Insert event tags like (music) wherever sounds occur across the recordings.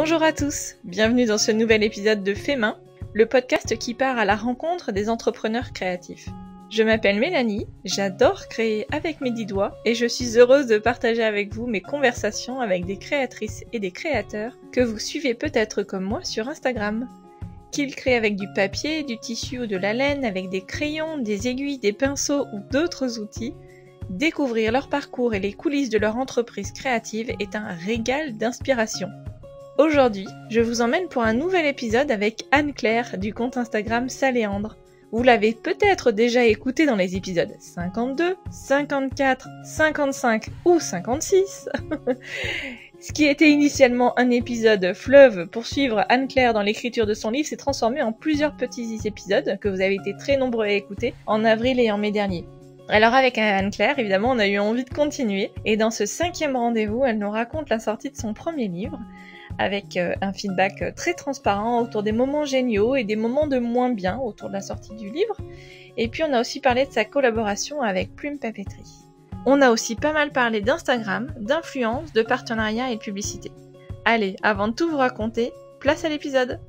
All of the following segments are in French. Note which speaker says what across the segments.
Speaker 1: Bonjour à tous, bienvenue dans ce nouvel épisode de Fait Main, le podcast qui part à la rencontre des entrepreneurs créatifs. Je m'appelle Mélanie, j'adore créer avec mes dix doigts et je suis heureuse de partager avec vous mes conversations avec des créatrices et des créateurs que vous suivez peut-être comme moi sur Instagram. Qu'ils créent avec du papier, du tissu ou de la laine, avec des crayons, des aiguilles, des pinceaux ou d'autres outils, découvrir leur parcours et les coulisses de leur entreprise créative est un régal d'inspiration. Aujourd'hui, je vous emmène pour un nouvel épisode avec Anne-Claire du compte Instagram Saléandre. Vous l'avez peut-être déjà écouté dans les épisodes 52, 54, 55 ou 56. (laughs) Ce qui était initialement un épisode fleuve pour suivre Anne-Claire dans l'écriture de son livre s'est transformé en plusieurs petits épisodes que vous avez été très nombreux à écouter en avril et en mai dernier. Alors avec Anne-Claire, évidemment, on a eu envie de continuer et dans ce cinquième rendez-vous, elle nous raconte la sortie de son premier livre avec euh, un feedback très transparent autour des moments géniaux et des moments de moins bien autour de la sortie du livre. Et puis on a aussi parlé de sa collaboration avec Plume Papeterie. On a aussi pas mal parlé d'Instagram, d'influence, de partenariat et de publicité. Allez, avant de tout vous raconter, place à l'épisode.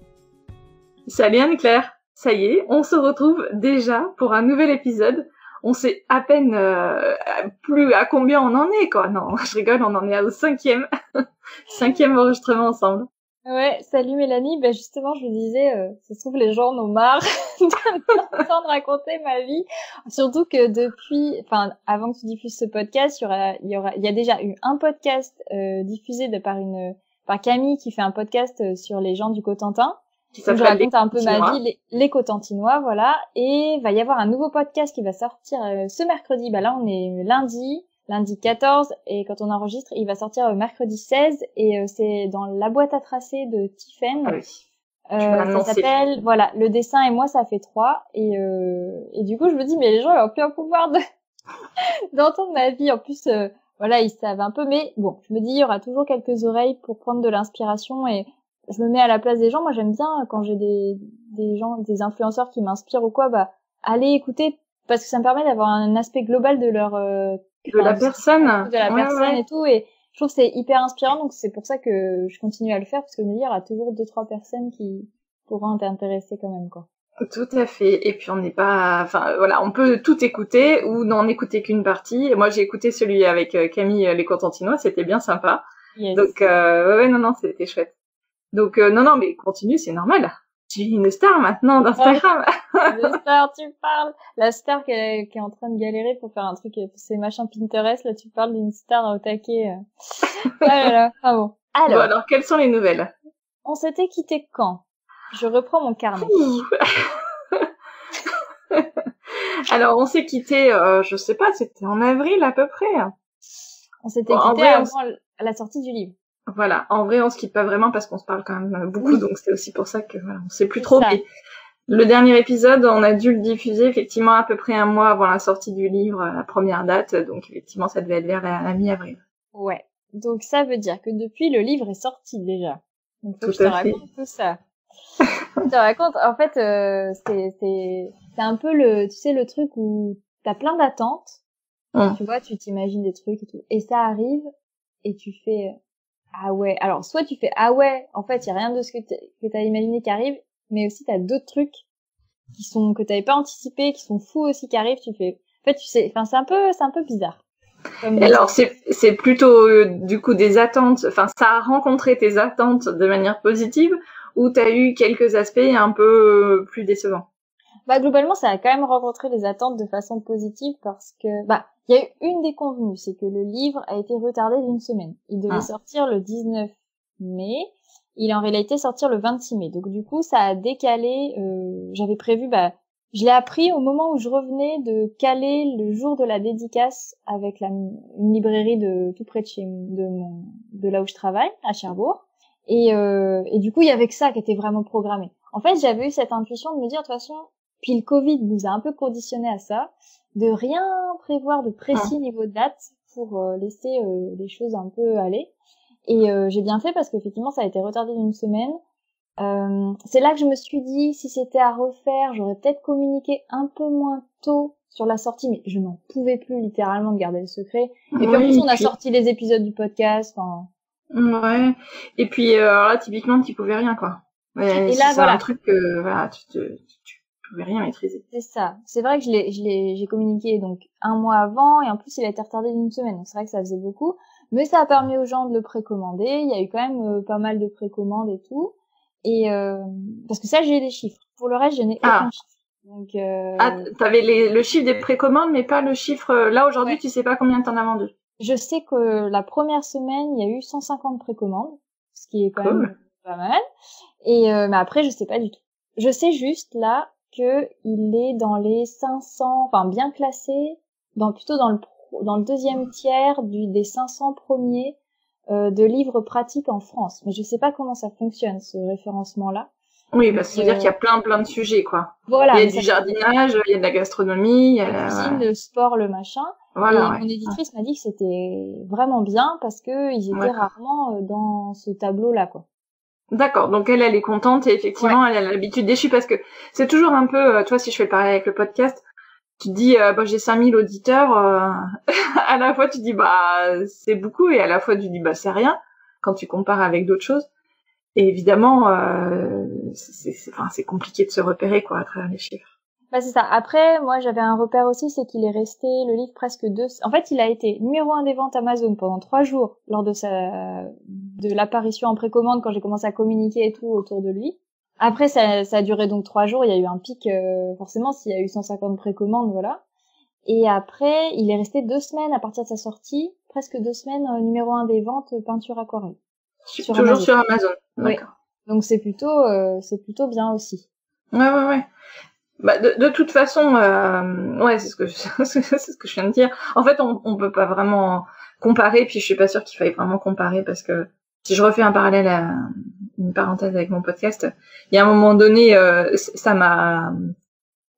Speaker 2: Salut Anne-Claire, ça y est, on se retrouve déjà pour un nouvel épisode. On sait à peine euh, plus à combien on en est, quoi. Non, (laughs) je rigole, on en est au cinquième, (laughs) cinquième enregistrement ensemble.
Speaker 3: Ouais, salut Mélanie. Ben justement, je vous disais, euh, ça se trouve les gens en ont marre (laughs) de raconter ma vie. Surtout que depuis, enfin, avant que tu diffuses ce podcast, il y aura, il y aura, il y a déjà eu un podcast euh, diffusé de par une, par Camille qui fait un podcast euh, sur les gens du Cotentin. Qui je raconte un peu ma vie, les, les, Cotentinois, voilà. Et va y avoir un nouveau podcast qui va sortir euh, ce mercredi. Bah là, on est lundi lundi 14 et quand on enregistre, il va sortir euh, mercredi 16 et euh, c'est dans la boîte à tracer de Tiffen.
Speaker 2: Ah oui.
Speaker 3: Euh, ça s'appelle voilà le dessin et moi ça fait trois et et du coup je me dis mais les gens ils ont plus un pouvoir de (laughs) d'entendre ma vie en plus voilà ils savent un peu mais bon je me dis il y aura toujours quelques oreilles pour prendre de l'inspiration et je me mets à la place des gens moi j'aime bien quand j'ai des des gens des influenceurs qui m'inspirent ou quoi bah aller écouter parce que ça me permet d'avoir un aspect global de leur
Speaker 2: de la personne,
Speaker 3: de la personne et tout. Et je trouve que c'est hyper inspirant, donc c'est pour ça que je continue à le faire parce que je me dis il y aura toujours deux trois personnes qui pourront t'intéresser quand même quoi.
Speaker 2: Tout à fait. Et puis on n'est pas, enfin voilà, on peut tout écouter ou n'en écouter qu'une partie. Et moi j'ai écouté celui avec euh, Camille euh, les Contentinois, c'était bien sympa. Donc euh, ouais non non c'était chouette. Donc euh, non non mais continue, c'est normal tu es une star maintenant d'Instagram.
Speaker 3: Ouais, (laughs) star, tu parles. La star qui est, qui est, en train de galérer pour faire un truc, c'est machin Pinterest, là tu parles d'une star au taquet. (laughs) ah là là, ah bon.
Speaker 2: Alors, bon, alors quelles sont les nouvelles?
Speaker 3: On s'était quitté quand? Je reprends mon carnet. (laughs)
Speaker 2: alors on s'est quitté, euh, je sais pas, c'était en avril à peu près.
Speaker 3: On s'était bon, quitté avant la sortie du livre.
Speaker 2: Voilà. En vrai, on se quitte pas vraiment parce qu'on se parle quand même beaucoup, donc c'est aussi pour ça que voilà, on sait plus trop. le dernier épisode, on a dû le diffuser effectivement à peu près un mois avant la sortie du livre, la première date, donc effectivement, ça devait être vers la, mi-avril.
Speaker 3: Ouais. Donc ça veut dire que depuis le livre est sorti déjà. Donc faut que je te raconte tout ça. (laughs) je te raconte. En fait, euh, c'est c'est c'est un peu le, tu sais, le truc où t'as plein d'attentes. Hum. Tu vois, tu t'imagines des trucs et tout, et ça arrive et tu fais ah ouais. Alors, soit tu fais ah ouais, en fait, il y a rien de ce que tu as imaginé qui arrive, mais aussi tu as d'autres trucs qui sont que t'avais pas anticipé, qui sont fous aussi qui arrivent, tu fais en fait, tu sais, enfin c'est un peu c'est un peu bizarre.
Speaker 2: Alors c'est c'est plutôt euh, du coup des attentes, enfin ça a rencontré tes attentes de manière positive ou tu as eu quelques aspects un peu plus décevants?
Speaker 3: Bah globalement, ça a quand même rencontré les attentes de façon positive parce que bah il y a eu une déconvenue, c'est que le livre a été retardé d'une semaine. Il devait ah. sortir le 19 mai, il est en réalité sortir le 26 mai. Donc du coup, ça a décalé. Euh, J'avais prévu, bah, je l'ai appris au moment où je revenais de caler le jour de la dédicace avec la, une librairie de tout près de chez de mon de là où je travaille à Cherbourg. Et, euh, et du coup, il y avait que ça qui était vraiment programmé. En fait, j'avais eu cette intuition de me dire de toute façon, puis le Covid nous a un peu conditionné à ça de rien prévoir de précis ah. niveau de date pour euh, laisser euh, les choses un peu aller. Et euh, j'ai bien fait parce qu'effectivement ça a été retardé d'une semaine. c'est là que je me suis dit si c'était à refaire, j'aurais peut-être communiqué un peu moins tôt sur la sortie, mais je n'en pouvais plus littéralement de garder le secret. Et puis en plus on a sorti les épisodes du podcast. Enfin,
Speaker 2: Ouais. Et puis là, typiquement, tu pouvais rien, quoi. et là, voilà. un truc que voilà, tu, te, tu pouvais rien maîtriser.
Speaker 3: C'est ça. C'est vrai que je l'ai, je l'ai, j'ai communiqué donc un mois avant, et en plus, il a été retardé d'une semaine. Donc c'est vrai que ça faisait beaucoup, mais ça a permis aux gens de le précommander. Il y a eu quand même pas mal de précommandes et tout. Et euh, parce que ça, j'ai des chiffres. Pour le reste, je n'ai ah. aucun chiffre. Donc,
Speaker 2: euh... Ah, t'avais les, le chiffre des précommandes, mais pas le chiffre. Euh, là aujourd'hui, tu sais pas combien t'en as vendu.
Speaker 3: Je sais que la première semaine, il y a eu 150 précommandes, ce qui est quand même pas mal. Et euh, mais après, je sais pas du tout. Je sais juste là que il est dans les 500, enfin bien classé, dans plutôt dans le dans le deuxième tiers du des 500 premiers euh, de livres pratiques en France. Mais je sais pas comment ça fonctionne ce référencement là.
Speaker 2: Oui, parce que c'est-à-dire qu'il y a plein plein de sujets, quoi. Voilà. Il y a du jardinage, il y a de la gastronomie, il y a
Speaker 3: la cuisine, le sport, le machin. Voilà. Et mon éditrice m'a dit que c'était vraiment bien parce que ils étaient rarement euh, dans ce tableau-là, quoi.
Speaker 2: D'accord. Donc elle, elle est contente et effectivement, elle a l'habitude déchue parce que c'est toujours un peu, euh, toi, si je fais le parallèle avec le podcast, tu te dis, euh, bah, j'ai 5000 auditeurs, (laughs) à la fois tu dis, bah, c'est beaucoup et à la fois tu dis, bah, c'est rien quand tu compares avec d'autres choses. Et évidemment, euh, c'est compliqué de se repérer quoi à travers les chiffres.
Speaker 3: Bah c'est ça. Après, moi j'avais un repère aussi, c'est qu'il est resté le livre presque deux. En fait, il a été numéro un des ventes Amazon pendant trois jours lors de sa de l'apparition en précommande quand j'ai commencé à communiquer et tout autour de lui. Après, ça, ça a duré donc trois jours. Il y a eu un pic, euh, forcément, s'il y a eu 150 précommandes, voilà. Et après, il est resté deux semaines à partir de sa sortie, presque deux semaines euh, numéro un des ventes peinture aquarelle.
Speaker 2: Sur Toujours sur Amazon.
Speaker 3: Donc c'est plutôt euh, c'est plutôt bien aussi.
Speaker 2: Ouais ouais ouais. Bah, de, de toute façon, euh, ouais, c'est ce que je, (laughs) c'est ce que je viens de dire. En fait, on, on peut pas vraiment comparer, puis je suis pas sûre qu'il faille vraiment comparer parce que si je refais un parallèle, à, une parenthèse avec mon podcast, il y a un moment donné, euh, ça m'a,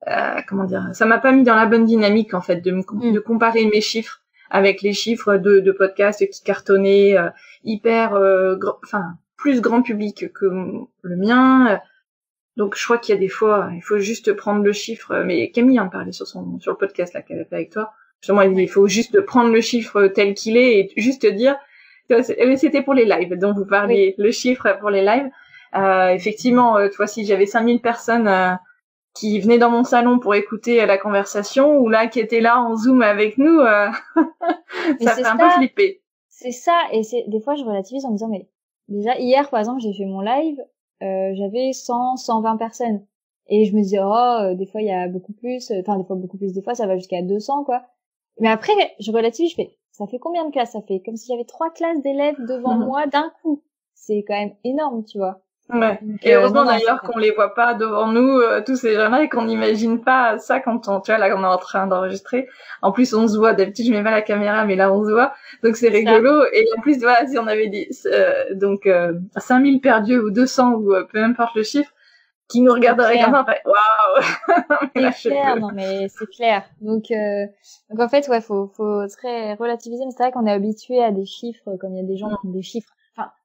Speaker 2: euh, comment dire, ça m'a pas mis dans la bonne dynamique en fait de, mm. de comparer mes chiffres avec les chiffres de, de podcasts qui cartonnaient euh, hyper, euh, enfin plus grand public que le mien. Donc je crois qu'il y a des fois, il faut juste prendre le chiffre. Mais Camille en parlait sur son sur le podcast là qu'elle a fait avec toi. Justement, il faut juste prendre le chiffre tel qu'il est et juste dire c'était pour les lives dont vous parliez, le chiffre pour les lives. Euh, effectivement, euh, toi, si j'avais 5000 personnes euh, qui venaient dans mon salon pour écouter la conversation ou là qui étaient là en zoom avec nous, (laughs) ça fait un peu flipper.
Speaker 3: C'est ça, et c'est des fois je relativise en me disant mais Déjà, hier, par exemple, j'ai fait mon live, euh, j'avais 100, 120 personnes. Et je me disais, oh, euh, des fois, il y a beaucoup plus, enfin, des fois, beaucoup plus, des fois, ça va jusqu'à 200, quoi. Mais après, je relativise, je fais, ça fait combien de classes? Ça fait Comme si j'avais trois classes d'élèves devant (laughs) moi d'un coup. C'est quand même énorme, tu vois.
Speaker 2: Ouais. et heureusement d'ailleurs qu'on les voit pas devant nous euh, tous ces gens-là et qu'on n'imagine pas ça quand on, tu vois, là on est en train d'enregistrer. En plus on se voit. D'habitude je mets pas la caméra, mais là on se voit. Donc c'est rigolo. Et en plus voilà, si on avait dit euh, donc euh, 5000 perdus ou 200 ou euh, peu importe le chiffre, qui nous regarderaient comme ça, waouh. (laughs)
Speaker 3: c'est clair, non mais c'est clair. Donc donc en fait ouais, faut faut très relativiser. Mais c'est vrai qu'on est habitué à des chiffres, comme il y a des gens qui ont des chiffres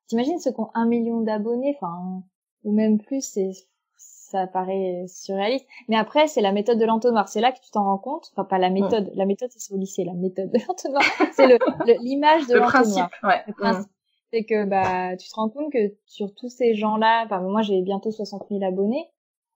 Speaker 3: T'imagines ceux qui ont un million d'abonnés, enfin, ou même plus, c'est, ça paraît surréaliste. Mais après, c'est la méthode de l'entonnoir. C'est là que tu t'en rends compte. Enfin, pas la méthode. La méthode, c'est au lycée. La méthode de l'entonnoir, (laughs) c'est le, l'image de
Speaker 2: le
Speaker 3: l'entonnoir.
Speaker 2: Principe, ouais.
Speaker 3: Le principe. C'est que, bah, tu te rends compte que sur tous ces gens-là, enfin, moi, j'ai bientôt 60 000 abonnés.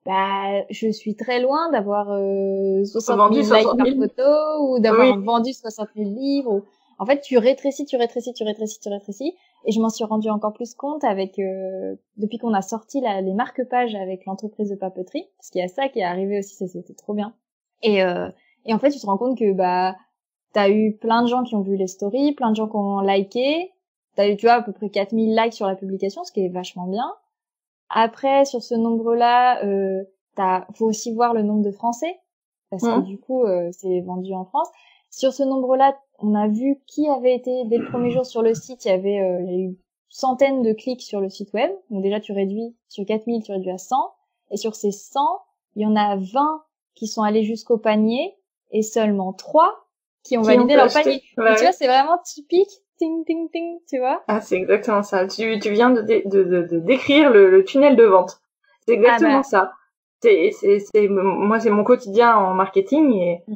Speaker 3: Bah, je suis très loin d'avoir euh, 60 000 likes par photo ou d'avoir vendu 60 000 livres. En fait, tu rétrécis, tu rétrécis, tu rétrécis, tu rétrécis. Et je m'en suis rendu encore plus compte avec euh, depuis qu'on a sorti la, les marque-pages avec l'entreprise de papeterie, parce qu'il y a ça qui est arrivé aussi, ça c'était trop bien. Et, euh, et en fait, tu te rends compte que bah t'as eu plein de gens qui ont vu les stories, plein de gens qui ont liké, t'as eu tu vois à peu près 4000 likes sur la publication, ce qui est vachement bien. Après, sur ce nombre-là, euh, t'as faut aussi voir le nombre de Français, parce que mmh. du coup, euh, c'est vendu en France. Sur ce nombre-là, on a vu qui avait été dès le premier jour sur le site. Il y avait euh, il y a eu centaines de clics sur le site web. Donc déjà, tu réduis sur 4000, tu réduis à 100. Et sur ces 100, il y en a 20 qui sont allés jusqu'au panier et seulement 3 qui ont validé leur panier. tu vois, c'est vraiment typique. Ting, ting, ting, tu vois.
Speaker 2: Ah, c'est exactement ça. Tu, tu viens de, de, de, de décrire le, le, tunnel de vente. C'est exactement ah bah. ça. C'est, c'est, c'est, moi, c'est mon quotidien en marketing et mm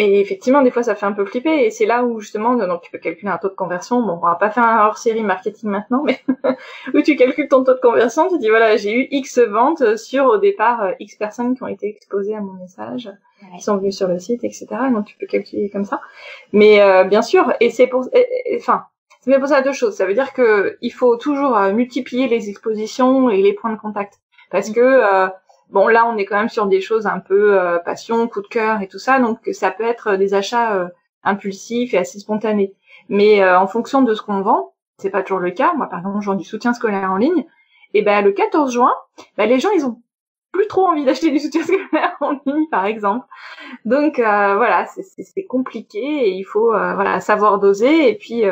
Speaker 2: Et effectivement, des fois, ça fait un peu flipper. Et c'est là où, justement, donc, tu peux calculer un taux de conversion. Bon, on va pas faire un hors-série marketing maintenant, mais (laughs) où tu calcules ton taux de conversion, tu dis, voilà, j'ai eu X ventes sur, au départ, euh, X personnes qui ont été exposées à mon message, qui sont venues sur le site, etc. Donc, tu peux calculer comme ça. Mais, euh, bien sûr, et c'est pour, enfin, ça me pose à deux choses. Ça veut dire que il faut toujours euh, multiplier les expositions et les points de contact. Parce mm. que, Bon, là, on est quand même sur des choses un peu euh, passion, coup de cœur et tout ça, donc ça peut être des achats euh, impulsifs et assez spontanés. Mais euh, en fonction de ce qu'on vend, c'est pas toujours le cas. Moi, par exemple, je vends du soutien scolaire en ligne. Et ben le 14 juin, ben, les gens, ils ont plus trop envie d'acheter du soutien (laughs) scolaire en ligne, par exemple. Donc voilà, c'est compliqué et il faut voilà savoir doser et puis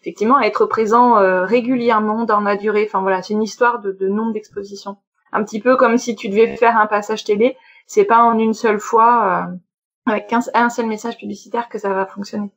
Speaker 2: effectivement être présent régulièrement dans la durée. Enfin voilà, c'est une histoire de nombre d'expositions un petit peu comme si tu devais faire un passage télé. C'est pas en une seule fois euh, avec un, seul message publicitaire que ça va fonctionner.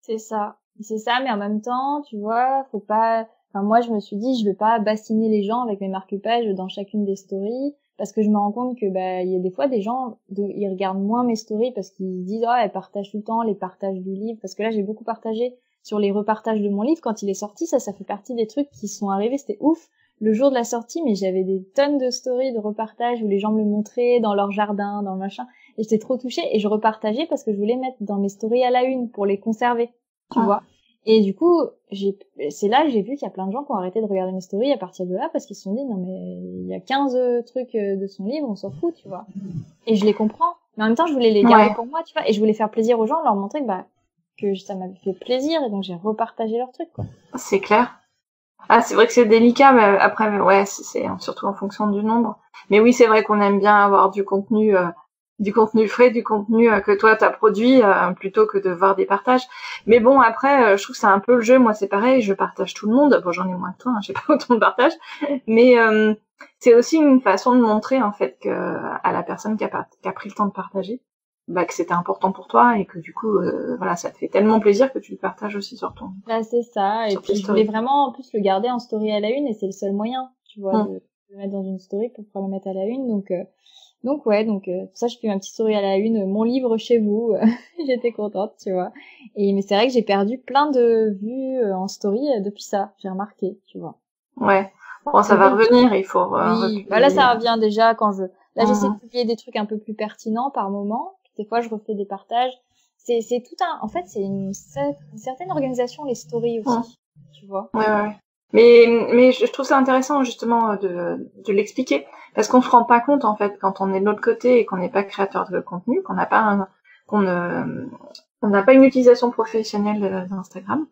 Speaker 3: C'est ça, c'est ça, mais en même temps, tu vois, faut pas. Enfin, moi, je me suis dit, je vais pas bassiner les gens avec mes marque-pages dans chacune des stories, parce que je me rends compte que bah, il y a des fois des gens, ils regardent moins mes stories parce qu'ils disent, oh, elles partagent tout le temps les partages du livre, parce que là, j'ai beaucoup partagé sur les repartages de mon livre quand il est sorti. Ça, ça fait partie des trucs qui sont arrivés. C'était ouf le jour de la sortie, mais j'avais des tonnes de stories de repartages où les gens me le montraient dans leur jardin, dans le machin, et j'étais trop touchée et je repartageais parce que je voulais mettre dans mes stories à la une pour les conserver, tu ah. vois. Et du coup, j'ai, c'est là que j'ai vu qu'il y a plein de gens qui ont arrêté de regarder mes stories à partir de là parce qu'ils se sont dit non mais il y a 15 trucs euh, de son livre, on s'en fout, tu vois. Et je les comprends, mais en même temps je voulais les garder pour moi, tu vois, et je voulais faire plaisir aux gens, leur montrer que bah que ça m'avait fait plaisir et donc j'ai repartagé leurs trucs quoi.
Speaker 2: C'est clair. Ah, c'est vrai que c'est délicat, mais après, ouais, c'est surtout en fonction du nombre. Mais oui, c'est vrai qu'on aime bien avoir du contenu, euh, du contenu frais, du contenu euh, que toi t'as produit, euh, plutôt que de voir des partages. Mais bon, après, je trouve que c'est un peu le jeu. Moi, c'est pareil, je partage tout le monde. Bon, j'en ai moins que toi, hein, j'ai (laughs) pas autant de partage, mais c'est aussi une façon de montrer en fait à la personne qui a pris le temps de partager bah, que c'était important pour toi et que du coup euh, voilà ça te fait tellement plaisir que tu le partages aussi sur ton
Speaker 3: bah c'est ça. Et puis je voulais vraiment en plus le garder en story à la une et c'est le seul moyen tu vois hum. de, le mettre dans une story pour pouvoir le mettre à la une. Donc euh, donc ouais donc euh, pour ça je fais ma petite story à la une mon livre chez vous. (laughs) J'étais contente tu vois. Et mais c'est vrai que j'ai perdu plein de vues en story depuis ça j'ai remarqué tu vois.
Speaker 2: Ouais. Bon ça va revenir il faut
Speaker 3: oui bah là ça revient déjà quand je là j'essaie de publier des trucs un peu plus pertinents par moment des fois, je refais des partages. C'est, c'est tout un, en fait, c'est une, certaine organisation, les stories aussi. Tu vois.
Speaker 2: Ouais, ouais. Mais, mais je trouve ça intéressant, justement, de, de l'expliquer. Parce qu'on se rend pas compte, en fait, quand on est de l'autre côté et qu'on n'est pas créateur de contenu, qu'on n'a pas un, qu'on on n'a pas une utilisation professionnelle d'Instagram.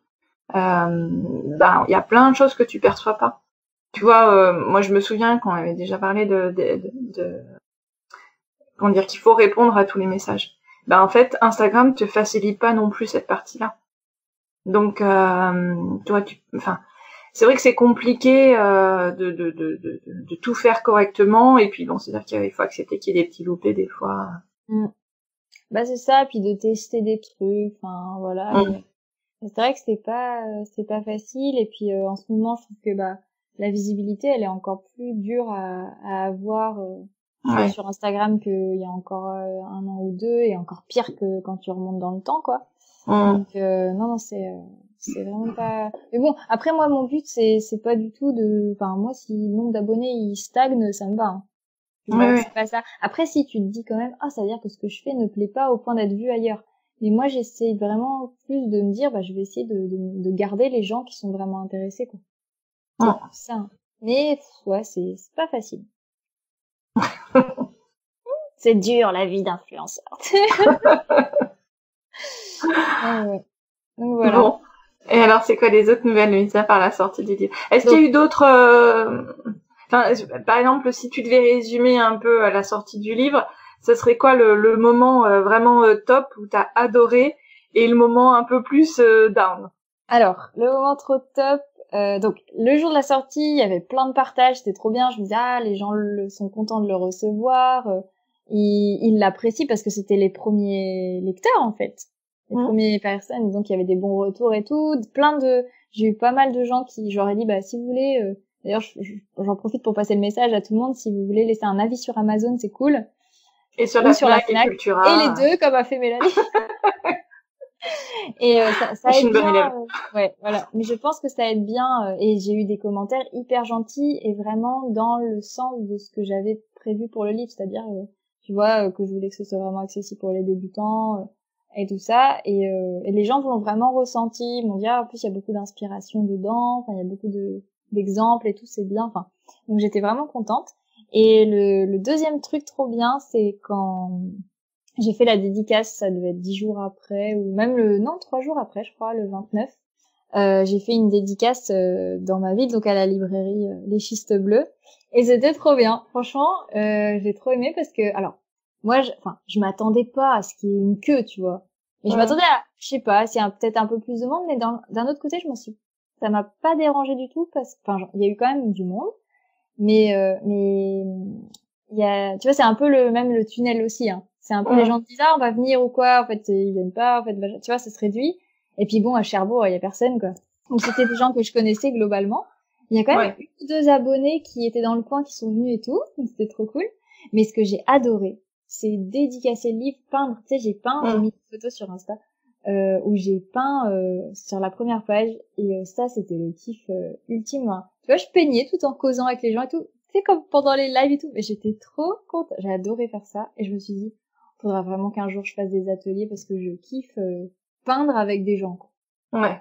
Speaker 2: Euh, ben, il y a plein de choses que tu perçois pas. Tu vois, euh, moi, je me souviens qu'on avait déjà parlé de, de, de comment dire qu'il faut répondre à tous les messages. Ben en fait, Instagram te facilite pas non plus cette partie-là. Donc, euh, toi, tu, enfin, c'est vrai que c'est compliqué euh, de, de, de, de, de tout faire correctement. Et puis bon, c'est-à-dire qu'il faut accepter qu'il y ait des petits loupés des fois.
Speaker 3: Mm. Bah c'est ça, puis de tester des trucs. Enfin voilà. Mm. C'est vrai que c'est pas c'est pas facile. Et puis euh, en ce moment, je trouve que bah la visibilité, elle est encore plus dure à, à avoir. Euh, sur Instagram qu'il y a encore euh, un an ou deux et encore pire que quand tu remontes dans le temps quoi. Donc euh, non non c'est euh, c'est vraiment pas mais bon après moi mon but c'est c'est pas du tout de enfin moi si le nombre d'abonnés il stagne ça me va hein.
Speaker 2: ouais,
Speaker 3: pas ça. Après si tu te dis quand même ah ça veut dire que ce que je fais ne plaît pas au point d'être vu ailleurs. Mais moi j'essaie vraiment plus de me dire bah je vais essayer de, de, de garder les gens qui sont vraiment intéressés quoi. Ça hein. mais ouais c'est c'est pas facile (laughs) c'est dur la vie d'influenceur. (laughs)
Speaker 2: ah voilà. Bon. Et alors, c'est quoi les autres nouvelles, Luisa, par la sortie du livre? Est-ce qu'il y a eu d'autres... Euh, enfin, par exemple, si tu devais résumer un peu la sortie du livre, ce serait quoi le, le moment euh, vraiment euh, top où t'as adoré et le moment un peu plus down?
Speaker 3: Alors, le moment trop top, euh, donc le jour de la sortie, il y avait plein de partages, c'était trop bien. Je me disais ah les gens sont contents de le recevoir, euh, ils l'apprécient parce que c'était les premiers lecteurs en fait, les mmh. premières personnes. Donc il y avait des bons retours et tout, plein de. J'ai eu pas mal de gens qui j'aurais dit bah si vous voulez. Euh, d'ailleurs j'en profite pour passer le message à tout le monde si vous voulez laisser un avis sur Amazon c'est cool.
Speaker 2: Et sur la, sur la Fnac, et, Cultura.
Speaker 3: et les deux, comme a fait Mélanie. (laughs) (laughs) et euh, ça, ça aide bien. Euh, ouais, voilà. Mais je pense que ça aide bien. Euh, et j'ai eu des commentaires hyper gentils et vraiment dans le sens de ce que j'avais prévu pour le livre, c'est-à-dire, tu vois, que je voulais que ce soit vraiment accessible pour les débutants et tout ça. Et, et les gens l'ont vraiment ressenti. Ils m'ont dit, ah, en plus, il y a beaucoup d'inspiration dedans. Enfin, il y a beaucoup de d'exemples et tout, c'est bien. Enfin, donc j'étais vraiment contente. Et le, le deuxième truc trop bien, c'est quand j'ai fait la dédicace, ça devait être dix jours après, ou même le, non, trois jours après, je crois, le 29. Euh, j'ai fait une dédicace euh, dans ma ville, donc à la librairie euh, Les Schistes Bleus. Et c'était trop bien. Franchement, euh, j'ai trop aimé parce que, alors, moi, je, enfin, je m'attendais pas à ce qu'il y ait une queue, tu vois. Mais je m'attendais à, je sais pas, c'est peut-être un peu plus de monde, mais d'un autre côté, je m'en suis, ça m'a pas dérangé du tout parce que, enfin, il y a eu quand même du monde, mais, mais, il y a, tu vois, c'est un peu le même le tunnel aussi, hein. C'est un peu les gens disent ah on va venir ou quoi, en fait ils viennent pas, en fait bah, tu vois ça se réduit. Et puis bon à Cherbourg il y a personne quoi. Donc c'était des gens que je connaissais globalement. Il y a quand même deux abonnés qui étaient dans le coin qui sont venus et tout, donc c'était trop cool. Mais ce que j'ai adoré, c'est dédicacer le livre, peindre. Tu sais j'ai peint, j'ai mis une photo sur Insta euh, où j'ai peint euh, sur la première page et euh, ça c'était le kiff euh, ultime. Hein. Tu vois je peignais tout en causant avec les gens et tout. C'est comme pendant les lives et tout, mais j'étais trop contente. J'ai adoré faire ça et je me suis dit faudra vraiment qu'un jour je fasse des ateliers parce que je kiffe euh, peindre avec des gens.
Speaker 2: Quoi. Ouais.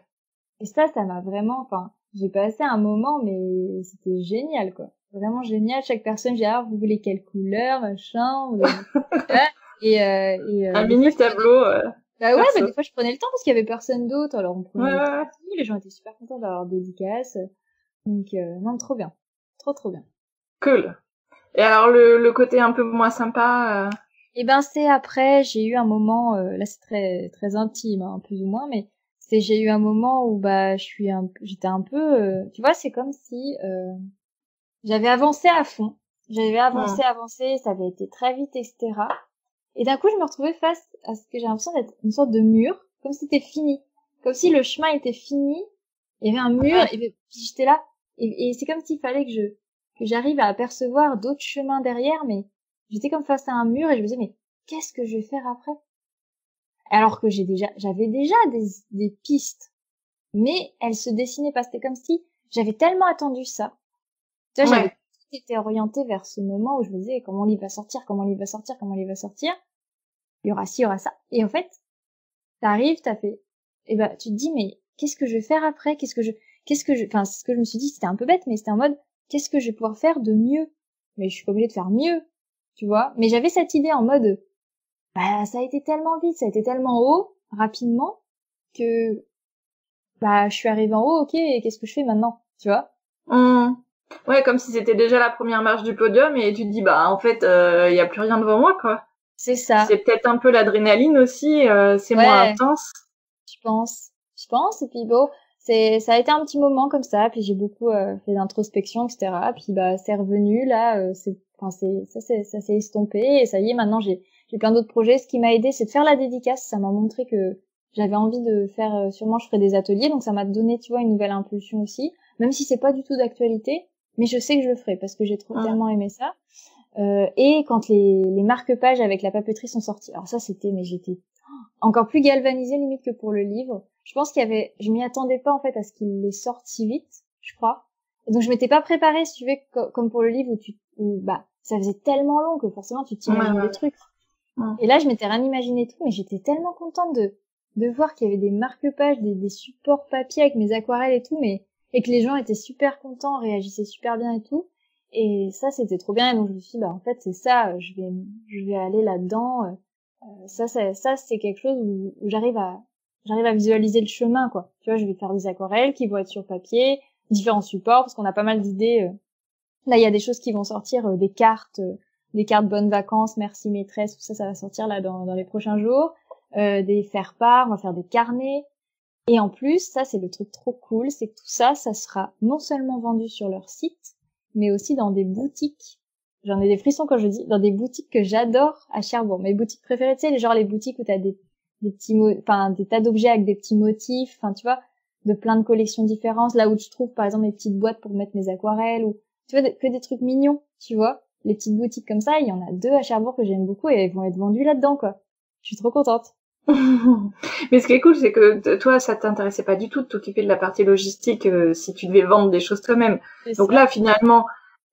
Speaker 3: Et ça, ça m'a vraiment, enfin, j'ai passé un moment, mais c'était génial, quoi. Vraiment génial. Chaque personne, j'ai ah, vous voulez quelle couleur, machin. (laughs) et, euh, et
Speaker 2: euh, un mini tableau. Euh,
Speaker 3: bah ouais, bah, des fois je prenais le temps parce qu'il y avait personne d'autre, alors on prenait le temps. Les gens étaient super contents d'avoir dédicace. Donc non, trop bien, trop trop bien.
Speaker 2: Cool. Et alors le, le côté un peu moins sympa.
Speaker 3: Et eh ben c'est après, j'ai eu un moment, euh, là c'est très très intime, hein, plus ou moins, mais c'est j'ai eu un moment où bah je suis un, j'étais un peu, euh, tu vois, c'est comme si euh, j'avais avancé à fond, j'avais avancé, avancé, ça avait été très vite, etc. Et d'un coup je me retrouvais face à ce que j'ai l'impression d'être une sorte de mur, comme si c'était fini, comme si le chemin était fini, il y avait un mur et puis j'étais là, et, et c'est comme s'il fallait que je que j'arrive à apercevoir d'autres chemins derrière, mais J'étais comme face à un mur et je me disais, mais qu'est-ce que je vais faire après? Alors que j'ai déjà, j'avais déjà des, des pistes, mais elles se dessinaient pas. C'était comme si j'avais tellement attendu ça. Tu vois, j'avais été orientée vers ce moment où je me disais comment il va sortir, comment il va sortir, comment il va sortir. Il y aura ci, il y aura ça. Et en fait, t'arrives, t'as fait, et bah, tu te dis, mais qu'est-ce que je vais faire après? Qu'est-ce que je, qu'est-ce que je, enfin, ce que je me suis dit, c'était un peu bête, mais c'était en mode, qu'est-ce que je vais pouvoir faire de mieux? Mais je suis pas obligée de faire mieux tu vois. Mais j'avais cette idée en mode, bah, ça a été tellement vite, ça a été tellement haut, rapidement, que, bah, je suis arrivée en haut, ok, et qu'est-ce que je fais maintenant, tu vois?
Speaker 2: Mmh. Ouais, comme si c'était déjà la première marche du podium et tu te dis, bah, en fait, il euh, y a plus rien devant moi, quoi.
Speaker 3: C'est ça.
Speaker 2: C'est peut-être un peu l'adrénaline aussi, euh, c'est moins intense.
Speaker 3: Je pense. Je pense, et puis bon, c'est, ça a été un petit moment comme ça, puis j'ai beaucoup euh, fait d'introspection, etc. Puis bah, c'est revenu, là, c'est Enfin, c'est ça, c'est ça s'est estompé et ça y est. Maintenant, j'ai j'ai plein d'autres projets. Ce qui m'a aidé, c'est de faire la dédicace. Ça m'a montré que j'avais envie de faire. Euh, sûrement, je ferai des ateliers, donc ça m'a donné, tu vois, une nouvelle impulsion aussi. Même si c'est pas du tout d'actualité, mais je sais que je le ferai parce que j'ai trop ah. tellement aimé ça. Euh, et quand les, les marque-pages avec la papeterie sont sortis, alors ça c'était, mais j'étais encore plus galvanisée limite que pour le livre. Je pense qu'il y avait, je m'y attendais pas en fait à ce qu'il les sorte si vite, je crois. Et donc je m'étais pas préparée, si tu veux, comme pour le livre où tu, où, bah, ça faisait tellement long que forcément tu t'imagines des trucs. Et là, je m'étais rien imaginé tout, mais j'étais tellement contente de de voir qu'il y avait des marque-pages, des, des supports papier avec mes aquarelles et tout, mais et que les gens étaient super contents, réagissaient super bien et tout. Et ça, c'était trop bien. Et donc je me suis dit, bah en fait, c'est ça. Je vais je vais aller là-dedans. Euh, ça, ça, ça c'est quelque chose où, où j'arrive à j'arrive à visualiser le chemin, quoi. Tu vois, je vais faire des aquarelles qui vont être sur papier, différents supports, parce qu'on a pas mal d'idées euh, Là, il y a des choses qui vont sortir, euh, des cartes, euh, des cartes bonnes vacances, merci maîtresse, tout ça, ça va sortir là dans, dans les prochains jours. Des faire-part, on va faire des carnets. Et en plus, ça c'est le truc trop cool, c'est que tout ça, ça sera non seulement vendu sur leur site, mais aussi dans des boutiques. J'en ai des frissons quand je dis, dans des boutiques que j'adore à Cherbourg. Mes boutiques préférées, tu sais, genre les boutiques où t'as des, des petits, enfin des tas d'objets avec des petits motifs, enfin tu vois, de plein de collections différentes. Là où je trouve par exemple mes petites boîtes pour mettre mes aquarelles ou tu vois, que des trucs mignons, tu vois. les petites boutiques comme ça, il y en a deux à Cherbourg que j'aime beaucoup et elles vont être vendues là-dedans, quoi. Je suis trop contente. (laughs)
Speaker 2: Mais ce qui est cool, c'est que toi, ça t'intéressait pas du tout de t'occuper de la partie logistique euh, si tu devais vendre des choses toi-même. Donc là, finalement,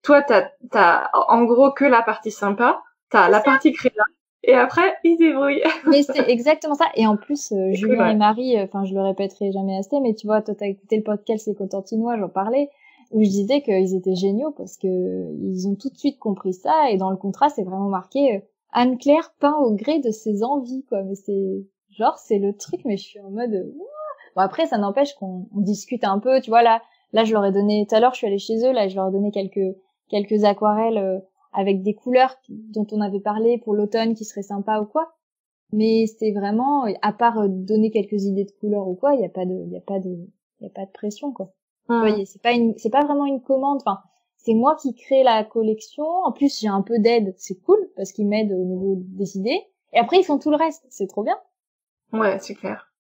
Speaker 2: toi, t'as, as en gros que la partie sympa, t'as la partie créa, et après, ils débrouillent. (laughs)
Speaker 3: mais c'est exactement ça. Et en plus, euh, Julien et Marie, euh, enfin, je le répéterai jamais assez, mais tu vois, toi, t'as écouté le podcast C'est Cotentinois, j'en parlais, où je disais qu'ils étaient géniaux parce que ils ont tout de suite compris ça, et dans le contrat, c'est vraiment marqué Anne-Claire peint au gré de ses envies, quoi. Mais c'est, genre, c'est le truc, mais je suis en mode, bon, après, ça n'empêche qu'on discute un peu, tu vois, là, là, je leur ai donné, tout à l'heure, je suis allée chez eux, là, je leur ai donné quelques, quelques aquarelles euh, avec des couleurs dont on avait parlé pour l'automne qui serait sympa ou quoi. Mais c'était vraiment, à part euh, donner quelques idées de couleurs ou quoi, il y a pas de, il y a pas de, il a pas de pression, quoi. Vous voyez, c'est pas une, c'est pas vraiment une commande, enfin, c'est moi qui crée la collection. En plus, j'ai un peu d'aide, c'est cool parce qu'ils m'aident au niveau des idées. Et après, ils font tout le reste, c'est trop bien.
Speaker 2: Ouais, c'est clair.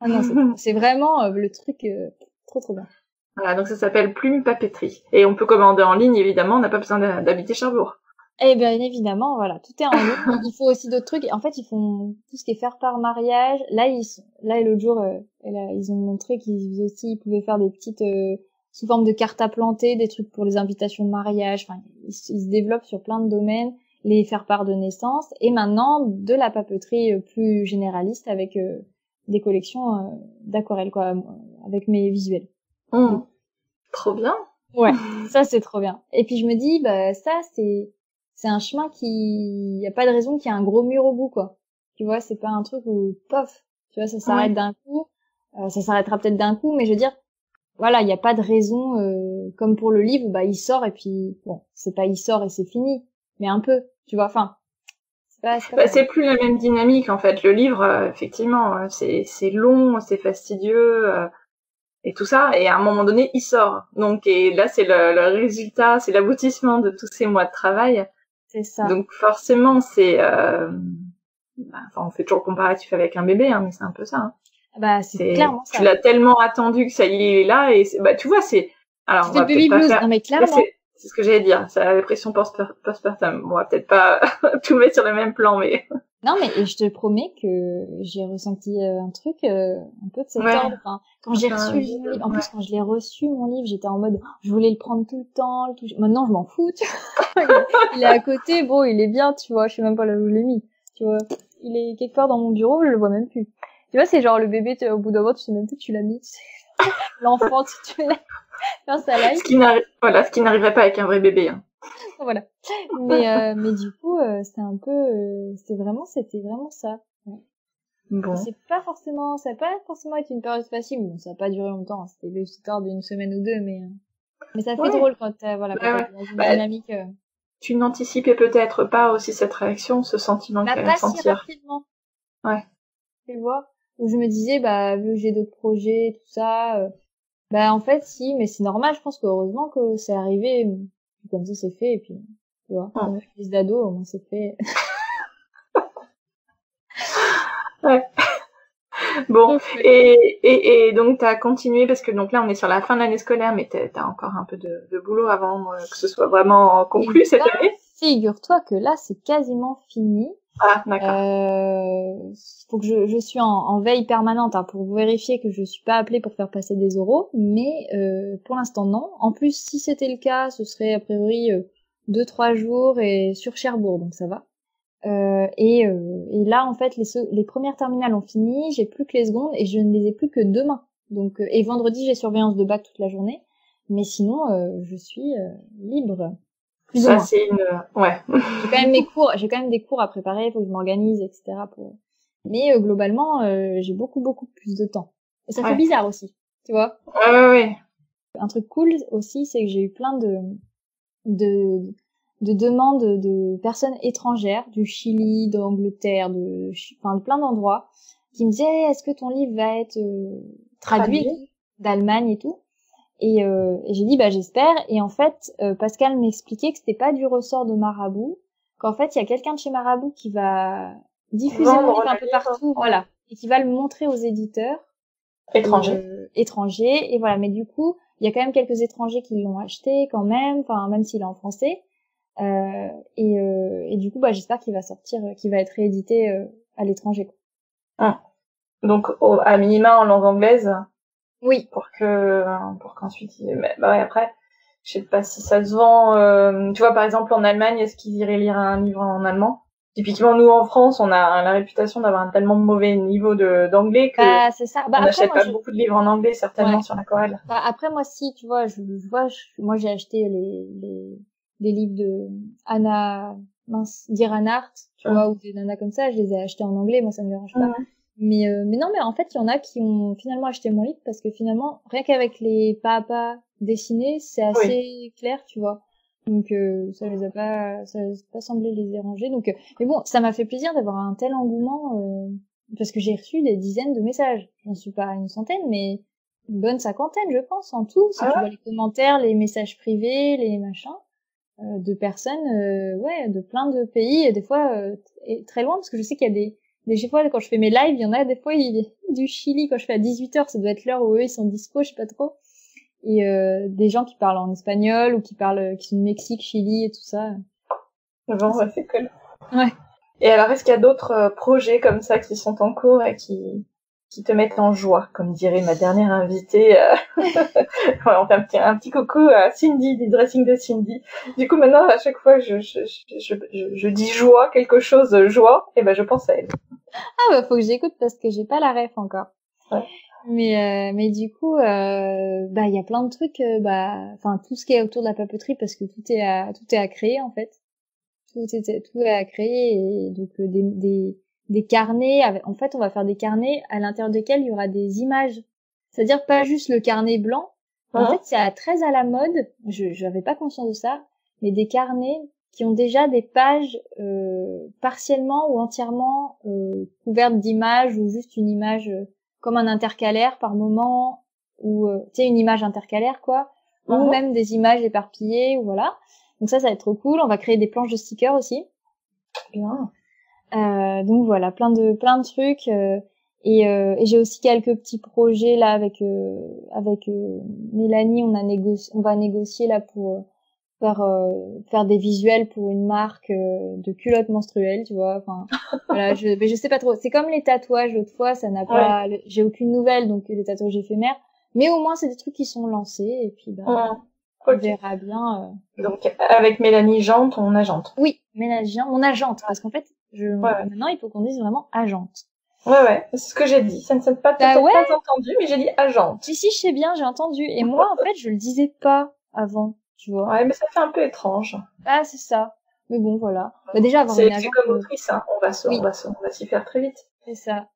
Speaker 3: Ah non, c'est (laughs) vraiment euh, le truc euh, trop trop bien.
Speaker 2: Voilà, donc ça s'appelle Plume Papeterie. Et on peut commander en ligne, évidemment, on n'a pas besoin d'habiter Cherbourg.
Speaker 3: Eh bien, évidemment, voilà, tout est en ligne. (laughs) il faut aussi d'autres trucs. En fait, ils font tout ce qui est faire par mariage. Là, ils, là, l'autre jour, euh, ils ont montré qu'ils aussi, ils pouvaient faire des petites, sous forme de cartes à planter, des trucs pour les invitations de mariage. Enfin, ils, se développent sur plein de domaines, les faire part de naissance, et maintenant de la papeterie euh, plus généraliste avec euh, des collections euh, d'aquarelles, quoi, avec mes visuels.
Speaker 2: Mmh. Trop bien.
Speaker 3: Ouais, (laughs) ça c'est trop bien. Et puis je me dis, bah ça c'est c'est un chemin qui, y a pas de raison qu'il y ait un gros mur au bout, quoi. Tu vois, c'est pas un truc où, pof, tu vois, ça s'arrête d'un coup. ça s'arrêtera peut-être d'un coup, mais je veux dire, voilà, il n'y a pas de raison euh, comme pour le livre, bah il sort et puis bon, c'est pas il sort et c'est fini, mais un peu, tu vois. Enfin,
Speaker 2: c'est pas. C'est, bah, plus la même dynamique en fait. Le livre, euh, effectivement, euh, c'est c'est long, c'est fastidieux et tout ça, et à un moment donné, il sort. Donc et là, c'est le, le résultat, c'est l'aboutissement de tous ces mois de travail.
Speaker 3: C'est ça.
Speaker 2: Donc forcément, c'est bah, enfin, on fait toujours comparatif avec un bébé, hein, mais c'est un peu ça. Hein.
Speaker 3: Bah, c'est clairement
Speaker 2: ça. Tu l'as tellement attendu que ça y est, il est là et bah tu vois, c'est
Speaker 3: alors on va peut-être pas faire... non, mais clairement.
Speaker 2: C'est ce que j'allais dire, c'est la dépression postpartum. On va peut-être pas (laughs) tout mettre sur le même plan, mais.
Speaker 3: Non, mais je te promets que j'ai ressenti euh, un truc euh, un peu de cet ordre. Enfin, quand j'ai reçu le livre, en plus quand je l'ai reçu mon livre, j'étais en mode, je voulais le prendre tout le temps. Le. Maintenant, je m'en fous. Tu vois (laughs) il est à côté, bon, il est bien, tu vois. Je sais même pas là où je l'ai mis. Tu vois, il est quelque part dans mon bureau, je le vois même plus. Tu vois, c'est genre le bébé, au bout d'un moment, tu sais même plus tu l'as mis. (laughs) L'enfant, tu, l'as sa life.
Speaker 2: Ce qui voilà, ce qui n'arriverait pas avec un vrai bébé. Hein.
Speaker 3: Voilà. (laughs) Mais, euh, mais du coup, euh, c'était un peu, euh, c'est vraiment, c'était vraiment ça. Bon. C'est pas forcément, ça n'a pas forcément été une période facile. Bon, ça n'a pas duré longtemps. Hein. C'était l'histoire d'une semaine ou deux, mais, mais ça fait drôle quand t'as, voilà, quand dans une bah, dynamique.
Speaker 2: Tu n'anticipais peut-être pas aussi cette réaction, ce sentiment
Speaker 3: bah,
Speaker 2: qu'elle allait sentir. Si
Speaker 3: rapidement.
Speaker 2: Ouais.
Speaker 3: Tu vois où je me disais bah vu que j'ai d'autres projets tout ça euh, bah en fait si mais c'est normal je pense que heureusement que c'est arrivé comme ça c'est fait et puis tu vois. Ah. fils d'ado au moins c'est fait. (laughs)
Speaker 2: Ouais. Bon et, et, et donc t'as continué parce que donc là on est sur la fin de l'année scolaire mais t'as as encore un peu de, de boulot avant euh, que ce soit vraiment conclu cette année.
Speaker 3: figure-toi que là c'est quasiment fini
Speaker 2: ah, d'accord.
Speaker 3: Euh, faut que je, je suis en, en veille permanente hein, pour vérifier que je suis pas appelée pour faire passer des oraux, mais euh, pour l'instant non. En plus, si c'était le cas, ce serait a priori euh, deux trois jours et sur Cherbourg, donc ça va. Euh, et, euh, et, là, en fait, les, les premières terminales ont fini, j'ai plus que les secondes et je ne les ai plus que demain. Donc, euh, et vendredi, j'ai surveillance de bac toute la journée, mais sinon, je suis libre
Speaker 2: ça, c'est une, ouais.
Speaker 3: j'ai quand même mes cours, j'ai quand même des cours à préparer, il faut que je m'organise, etc. Pour... Mais euh, globalement, euh, j'ai beaucoup, beaucoup plus de temps. Et ça fait bizarre aussi, tu vois.
Speaker 2: Ouais, ouais, ouais.
Speaker 3: Un truc cool aussi, c'est que j'ai eu plein de, de, de demandes de personnes étrangères, du Chili, d'Angleterre, de, enfin, de plein d'endroits, qui me disaient, est-ce que ton livre va être euh, traduit, traduit? d'Allemagne et tout? Et, euh, et j'ai dit bah j'espère. Et en fait, euh, Pascal m'expliquait que c'était pas du ressort de Marabout, qu'en fait il y a quelqu'un de chez Marabout qui va diffuser mon livre un peu partout, voilà, et qui va le montrer aux éditeurs
Speaker 2: étrangers.
Speaker 3: Euh, étrangers. Et voilà, mais du coup, il y a quand même quelques étrangers qui l'ont acheté quand même, enfin même s'il est en français. Euh, et, euh, et du coup, bah, j'espère qu'il va sortir, qu'il va être réédité à l'étranger.
Speaker 2: Ah. Donc, au, à minima en langue anglaise.
Speaker 3: Oui.
Speaker 2: Pour que, pour qu'ensuite, mais, bah ouais, après, je sais pas si ça se vend. Euh, tu vois, par exemple, en Allemagne, est-ce qu'ils iraient lire un livre en allemand? Typiquement, nous en France, on a la réputation d'avoir un tellement mauvais niveau de d'anglais que
Speaker 3: bah, c'est ça. Bah,
Speaker 2: on n'achète pas beaucoup de livres en anglais certainement sur la Corelle.
Speaker 3: Bah, après moi, si tu vois, je, je vois, moi j'ai acheté les, les des livres de Anna mince, d'Iran Art, tu vois, ou des nanas comme ça, je les ai achetés en anglais, moi ça me dérange pas. Mais euh, mais non, mais en fait, il y en a qui ont finalement acheté mon livre parce que finalement, rien qu'avec les papas dessinés, c'est assez clair, tu vois. Donc euh, ça les a pas, ça les a pas semblé les déranger. Donc, euh, mais bon, ça m'a fait plaisir d'avoir un tel engouement euh, parce que j'ai reçu des dizaines de messages. J'en suis pas à une centaine, mais une bonne cinquantaine, je pense, en tout. Si ah tu vois les commentaires, les messages privés, les machins de personnes, ouais, de plein de pays, et des fois très loin, parce que je sais qu'il y a des des fois quand je fais mes lives, il y en a des fois il, du Chili quand je fais à 18h, ça doit être l'heure où eux ils sont dispo, je sais pas trop et euh, des gens qui parlent en espagnol ou qui parlent qui sont du Mexique, Chili et tout ça.
Speaker 2: Bon, ouais, c'est cool.
Speaker 3: Ouais.
Speaker 2: Et alors, est-ce qu'il y a d'autres euh, projets comme ça qui sont en cours et qui qui te mettent en joie, comme dirait ma dernière invitée. Euh... (laughs) on fait un petit, un petit coucou à Cindy, du dressing de Cindy. Du coup, maintenant, à chaque fois je, je, je, je, je dis joie, quelque chose joie, et ben je pense à elle.
Speaker 3: Ah bah faut que j'écoute parce que j'ai pas la ref encore.
Speaker 2: Ouais.
Speaker 3: Mais euh, mais du coup, euh, bah il y a plein de trucs, euh, bah enfin tout ce qui est autour de la papeterie parce que tout est à tout est à créer en fait. Tout est tout est à créer et donc des des des carnets. en fait, on va faire des carnets à l'intérieur desquels il y aura des images. C'est-à-dire pas juste le carnet blanc. En fait, c'est très à la mode. Je n'avais pas conscience de ça, mais des carnets qui ont déjà des pages euh, partiellement ou entièrement euh, couvertes d'images ou juste une image comme un intercalaire par moment ou euh, tu sais une image intercalaire quoi ou mhm. même des images éparpillées ou voilà donc ça ça va être trop cool on va créer des planches de stickers aussi
Speaker 2: bien
Speaker 3: euh, donc voilà plein de plein de trucs euh, et, euh, et j'ai aussi quelques petits projets là avec avec Mélanie on a négocié on va négocier là pour faire euh, faire des visuels pour une marque euh, de culottes menstruelles, tu vois. Enfin, (laughs) voilà, je mais je sais pas trop. C'est comme les tatouages l'autre fois, ça n'a pas j'ai aucune nouvelle donc les tatouages éphémères, mais au moins c'est des trucs qui sont lancés et puis bah on verra bien.
Speaker 2: Euh. Donc avec Mélanie Jante, on agente.
Speaker 3: Oui, Mélanie Jante, mon agente parce qu'en fait, je maintenant il faut qu'on dise vraiment agente.
Speaker 2: Ouais, ouais, c'est ce que j'ai dit. Ça ne s'est pas, bah ouais. pas entendu, mais j'ai dit agente.
Speaker 3: Si, si, je sais bien, j'ai entendu. Et moi, en fait, je le disais pas avant tu vois.
Speaker 2: Ouais, mais ça fait un peu étrange.
Speaker 3: Ah, c'est ça. Mais bon, voilà. Bah, déjà, avoir une agente.
Speaker 2: C'est comme autrice, hein. On va on va on va s'y faire très vite.
Speaker 3: C'est ça.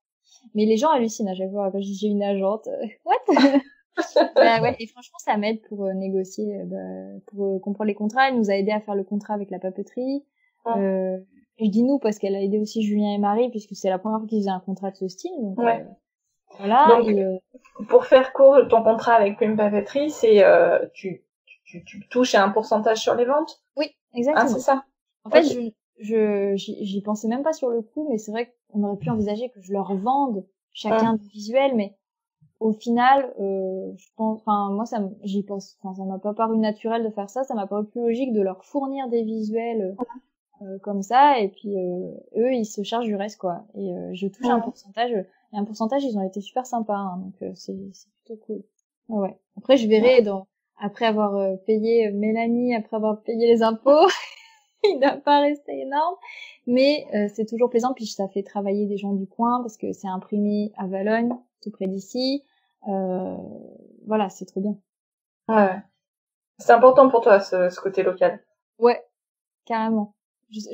Speaker 3: Mais les gens hallucinent à chaque fois quand je dis j'ai une agente. (laughs) What? (laughs) bah, ouais, et franchement, ça m'aide pour euh, négocier, euh, bah, pour euh, comprendre les contrats. Elle nous a aidé à faire le contrat avec la papeterie. Euh, je dis nous parce qu'elle a aidé aussi Julien et Marie puisque c'est la première fois qu'ils faisaient un contrat de ce style. Donc,
Speaker 2: ouais.
Speaker 3: voilà.
Speaker 2: Donc, pour faire court, ton contrat avec Plume Papeterie, c'est tu tu, touches à un pourcentage sur les ventes?
Speaker 3: Oui, exactement.
Speaker 2: Ah, c'est ça.
Speaker 3: En fait, je, je j'y pensais même pas sur le coup, mais c'est vrai qu'on aurait pu envisager que je leur vende chacun du visuel, mais au final, euh, je pense, enfin moi ça, j'y pense, enfin ça m'a pas paru naturel de faire ça, ça m'a paru plus logique de leur fournir des visuels euh, comme ça, et puis euh, eux ils se chargent du reste quoi, et euh, je touche un pourcentage, et un pourcentage ils ont été super sympas, hein, donc euh, c'est plutôt cool. Ouais. Après je verrai dans après avoir euh, payé Mélanie, après avoir payé les impôts, (laughs) il n'a pas resté énorme, mais euh, c'est toujours plaisant. Puis ça fait travailler des gens du coin parce que c'est imprimé à Valogne, tout près d'ici. Euh, voilà, c'est trop bien.
Speaker 2: Ouais. C'est important pour toi ce, ce, côté local.
Speaker 3: Ouais, carrément.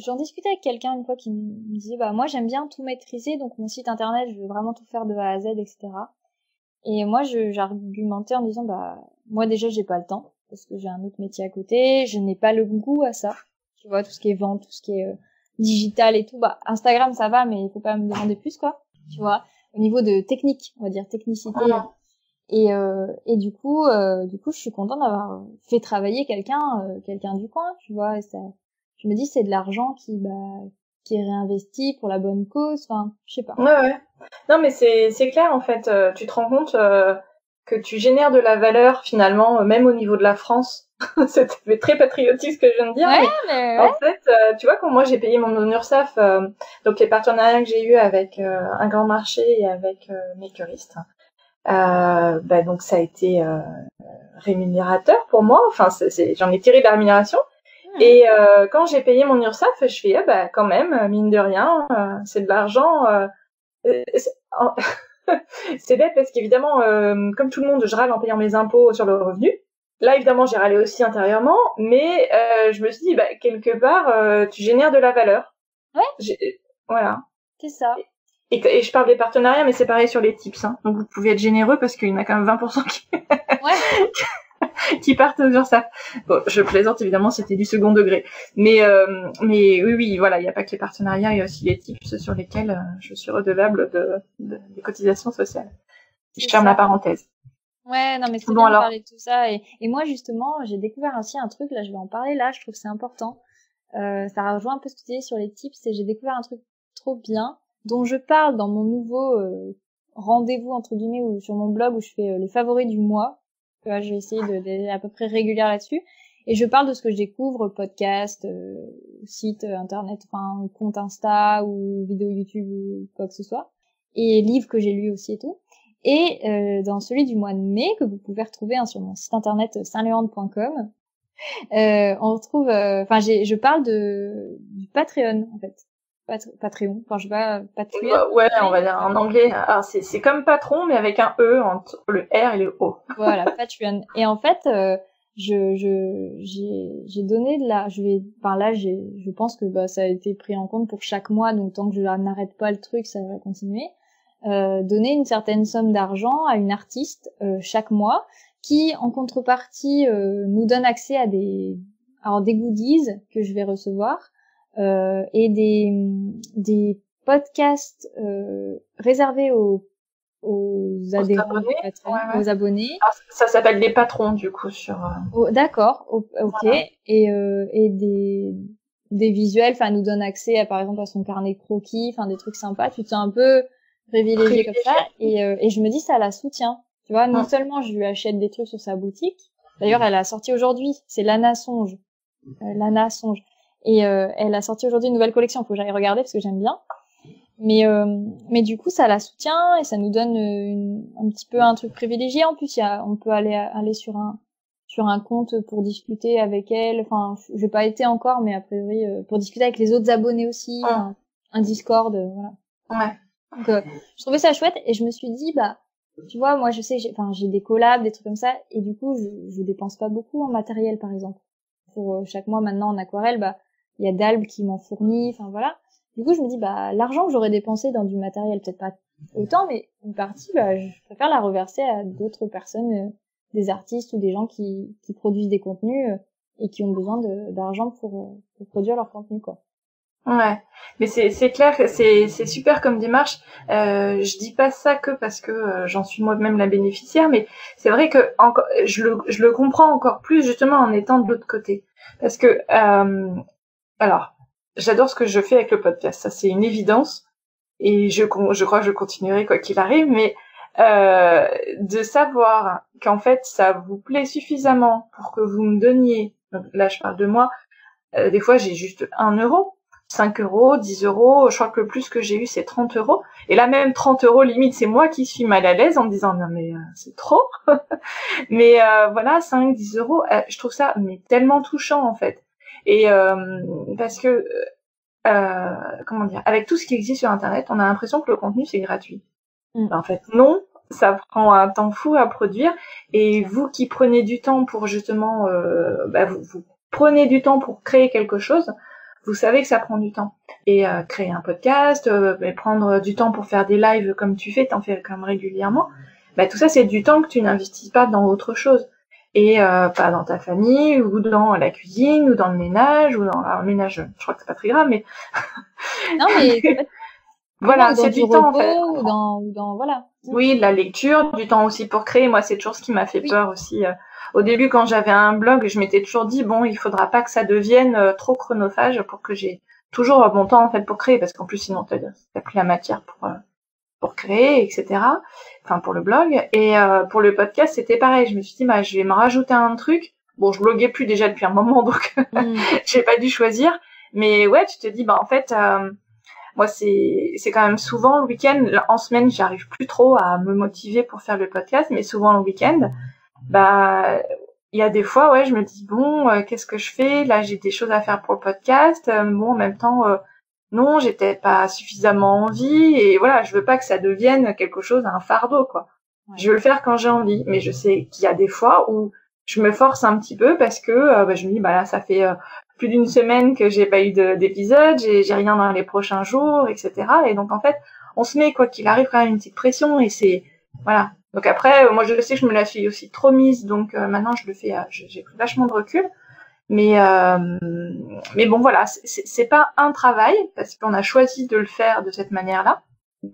Speaker 3: J'en discutais avec quelqu'un une fois qui me disait bah moi j'aime bien tout maîtriser donc mon site internet je veux vraiment tout faire de A à Z etc. Et moi, j'argumentais en disant, bah, moi déjà, j'ai pas le temps parce que j'ai un autre métier à côté, je n'ai pas le goût à ça. Tu vois, tout ce qui est vente, tout ce qui est euh, digital et tout. Bah, Instagram, ça va, mais il faut pas me demander plus, quoi. Tu vois, au niveau de technique, on va dire technicité. Et, euh, et du coup, euh, du coup, je suis contente d'avoir fait travailler quelqu'un, euh, quelqu'un du coin, tu vois. Et ça, je me dis, c'est de l'argent qui, bah, qui est réinvesti pour la bonne cause. Enfin, je sais pas.
Speaker 2: Ouais, ouais. Non, mais c'est c'est clair en fait. Euh, tu te rends compte euh, que tu génères de la valeur finalement, même au niveau de la France. (laughs) C'était très patriotique ce que je viens de dire.
Speaker 3: Ouais, mais,
Speaker 2: En fait, euh, tu vois, quand moi j'ai payé mon URSAF, euh, donc les partenariats que j'ai eu avec euh, un grand marché et avec mes curistes, bah, donc ça a été rémunérateur pour moi. Enfin, j'en ai tiré de la rémunération. Hmm. Et quand j'ai payé mon URSAF, je fais, ah, bah, quand même, mine de rien, c'est de l'argent. (laughs) c'est bête parce qu'évidemment, comme tout le monde, je râle en payant mes impôts sur le revenu. Là, évidemment, j'ai râlé aussi intérieurement, mais euh, je me suis dit, bah, quelque part, euh, tu génères de la valeur.
Speaker 3: Ouais.
Speaker 2: Voilà.
Speaker 3: C'est ça.
Speaker 2: Et, et, je parle des partenariats, mais c'est pareil sur les tips. Hein. Donc, vous pouvez être généreux parce qu'il y en a quand même 20% qui...
Speaker 3: ouais. (laughs) (laughs)
Speaker 2: qui partent sur ça. Bon, je plaisante, évidemment, c'était du second degré. Mais, euh, mais oui, oui, voilà, il n'y a pas que les partenariats, il y a aussi les tips sur lesquels euh, je suis redevable de, de, des cotisations sociales. Je ferme la parenthèse.
Speaker 3: Ouais, non, mais c'est bon, bien alors... de parler de tout ça. Et, et moi, justement, j'ai découvert aussi un truc, là, je vais en parler, là, je trouve que c'est important. Euh, ça rejoint un peu ce que tu disais sur les tips, et j'ai découvert un truc trop bien, dont je parle dans mon nouveau euh, rendez-vous, entre guillemets, ou sur mon blog, où je fais euh, les favoris du mois. Je vais essayer d'être à peu près régulière là-dessus. Et je parle de ce que je découvre, podcast, euh, site internet, enfin, compte Insta, ou vidéo YouTube, ou quoi que ce soit. Et livres que j'ai lus aussi et tout. Et euh, dans celui du mois de mai, que vous pouvez retrouver hein, sur mon site internet euh, saintléandre.com, euh, on retrouve, euh, enfin, je parle de du Patreon en fait, Patreon. Enfin, je sais pas, Patreon.
Speaker 2: Ouais, on va dire en anglais. Ah, c'est c'est comme patron, mais avec un e entre le R et le O. (laughs)
Speaker 3: voilà, Patreon. Et en fait, euh, je je j'ai j'ai donné de la, je vais, enfin là, j'ai, je pense que bah ça a été pris en compte pour chaque mois, donc tant que je n'arrête pas le truc, ça va continuer. Euh, donner une certaine somme d'argent à une artiste euh, chaque mois qui en contrepartie euh, nous donne accès à des alors des goodies que je vais recevoir et des des podcasts réservés aux aux adhérents, abonnés, aux abonnés.
Speaker 2: Ça s'appelle des patrons du coup sur.
Speaker 3: Oh, D'accord, ok. Et et des des visuels, enfin nous donne accès à par exemple à son carnet croquis, enfin des trucs sympas. Tu te sens un peu privilégiée comme ça et, euh, et je me dis ça la soutient tu vois non seulement je lui achète des trucs sur sa boutique d'ailleurs elle a sorti aujourd'hui c'est Lana Songe euh, Lana Songe et euh, elle a sorti aujourd'hui une nouvelle collection. Faut que j'aille regarder parce que j'aime bien. Mais mais du coup ça la soutient et ça nous donne une, un petit peu un truc privilégié. En plus il y a, on peut aller aller sur un sur un compte pour discuter avec elle. Enfin j'ai pas été encore mais a priori pour discuter avec les autres abonnés aussi un Discord voilà.
Speaker 2: Ouais.
Speaker 3: Donc, euh, je trouvais ça chouette et je me suis dit, bah, tu vois, moi, je sais, j'ai, enfin, j'ai des collabs, des trucs comme ça, et du coup, je, je dépense pas beaucoup en matériel, par exemple. Pour euh, chaque mois, maintenant, en aquarelle, bah, il y a Dalb qui m'en fournit, enfin, voilà. Du coup, je me dis, bah, l'argent que j'aurais dépensé dans du matériel, peut-être pas autant, mais une partie, bah, je préfère la reverser à d'autres personnes, euh, des artistes ou des gens qui, qui produisent des contenus et qui ont besoin d'argent pour, pour produire leur contenu, quoi.
Speaker 2: Ouais, mais c'est clair, c'est super comme démarche. Euh, je dis pas ça que parce que euh, j'en suis moi-même la bénéficiaire, mais c'est vrai que encore, je le je le comprends encore plus justement en étant de l'autre côté, parce que euh, alors j'adore ce que je fais avec le podcast, ça c'est une évidence, et je je crois que je continuerai quoi qu'il arrive, mais euh, de savoir qu'en fait ça vous plaît suffisamment pour que vous me donniez, là je parle de moi, euh, des fois j'ai juste un euro 5 euros, 10 euros, je crois que le plus que j'ai eu c'est 30 euros. Et là même 30 euros limite c'est moi qui suis mal à l'aise en me disant non mais euh, c'est trop. (laughs) mais voilà 5, 10 euros, je trouve ça mais tellement touchant en fait. Et parce que comment dire, avec tout ce qui existe sur internet, on a l'impression que le contenu c'est gratuit. Mm. En fait non, ça prend un temps fou à produire. Et vous qui prenez du temps pour justement, bah, vous, vous prenez du temps pour créer quelque chose vous savez que ça prend du temps. Et euh, créer un podcast, euh, prendre du temps pour faire des lives comme tu fais, t'en fais comme régulièrement, bah, tout ça c'est du temps que tu n'investis pas dans autre chose. Et euh, pas dans ta famille, ou dans la cuisine, ou dans le ménage, ou dans le ménage, je crois que c'est pas très grave, mais... (laughs)
Speaker 3: non mais... (laughs)
Speaker 2: voilà, c'est du, temps en fait.
Speaker 3: Ou dans, ou dans, voilà.
Speaker 2: Oui, de la lecture, du temps aussi pour créer. Moi, c'est toujours ce qui m'a fait peur aussi. Euh, au début, quand j'avais un blog, je m'étais toujours dit bon, il faudra pas que ça devienne euh, trop chronophage pour que j'ai toujours mon temps en fait pour créer, parce qu'en plus sinon t'as plus la matière pour euh, pour créer, etc. Enfin pour le blog et euh, pour le podcast c'était pareil. Je me suis dit bah je vais me rajouter un truc. Bon je bloguais plus déjà depuis un moment (laughs) donc mm. (laughs) j'ai pas dû choisir. Mais ouais tu te dis bah en fait euh, moi c'est c'est quand même souvent le week-end. En semaine j'arrive plus trop à me motiver pour faire le podcast, mais souvent le week-end bah il y a des fois ouais je me dis bon euh, qu'est-ce que je fais? Là j'ai des choses à faire pour le podcast bon en même temps non, j'étais pas suffisamment envie et voilà, je veux pas que ça devienne quelque chose, un fardeau quoi. Je veux le faire quand j'ai envie, mais je sais qu'il y a des fois où je me force un petit peu parce que euh, bah, je me dis bah là ça fait euh, plus d'une semaine que j'ai pas eu d'épisode, j'ai rien dans les prochains jours, etc. Et donc en fait, on se met quoi qu'il arrive quand même une petite pression et c'est voilà. Donc après, euh, moi je sais que je me la suis aussi trop mise, donc maintenant je le fais, j'ai pris vachement de recul. Mais euh, mais bon voilà, c'est pas un travail parce qu'on a choisi de le faire de cette manière-là.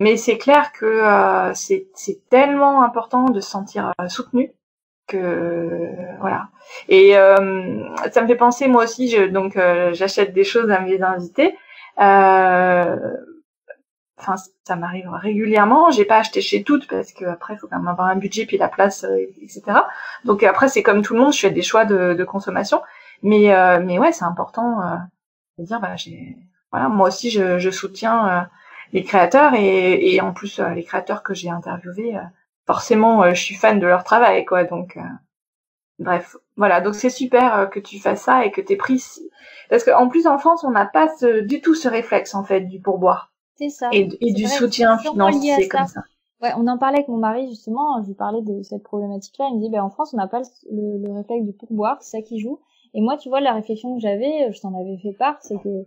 Speaker 2: Mais c'est clair que euh, c'est tellement important de se sentir euh, soutenu que voilà. Et euh, ça me fait penser moi aussi, je, donc euh, j'achète des choses à mes invités. Enfin, ça m'arrive régulièrement. J'ai pas acheté chez toutes parce que après, faut quand même avoir un budget puis la place, etc. Donc après, c'est comme tout le monde, je fais des choix de, de consommation. Mais euh, mais ouais, c'est important euh, de dire bah j'ai voilà moi aussi je, je soutiens euh, les créateurs et, et en plus les créateurs que j'ai interviewés forcément je suis fan de leur travail quoi. Donc bref voilà. Donc c'est super que tu fasses ça et que t'aies pris parce qu'en plus en France on n'a pas ce, du tout ce réflexe en fait du pourboire.
Speaker 3: C'est ça.
Speaker 2: Et, et du soutien financier comme ça.
Speaker 3: Ouais, on en parlait avec mon mari justement, je lui parlais de cette problématique-là, il me dit ben en France on n'a pas le, le, réflexe du pourboire, c'est ça qui joue. Et moi, tu vois, la réflexion que j'avais, je t'en avais fait part, c'est que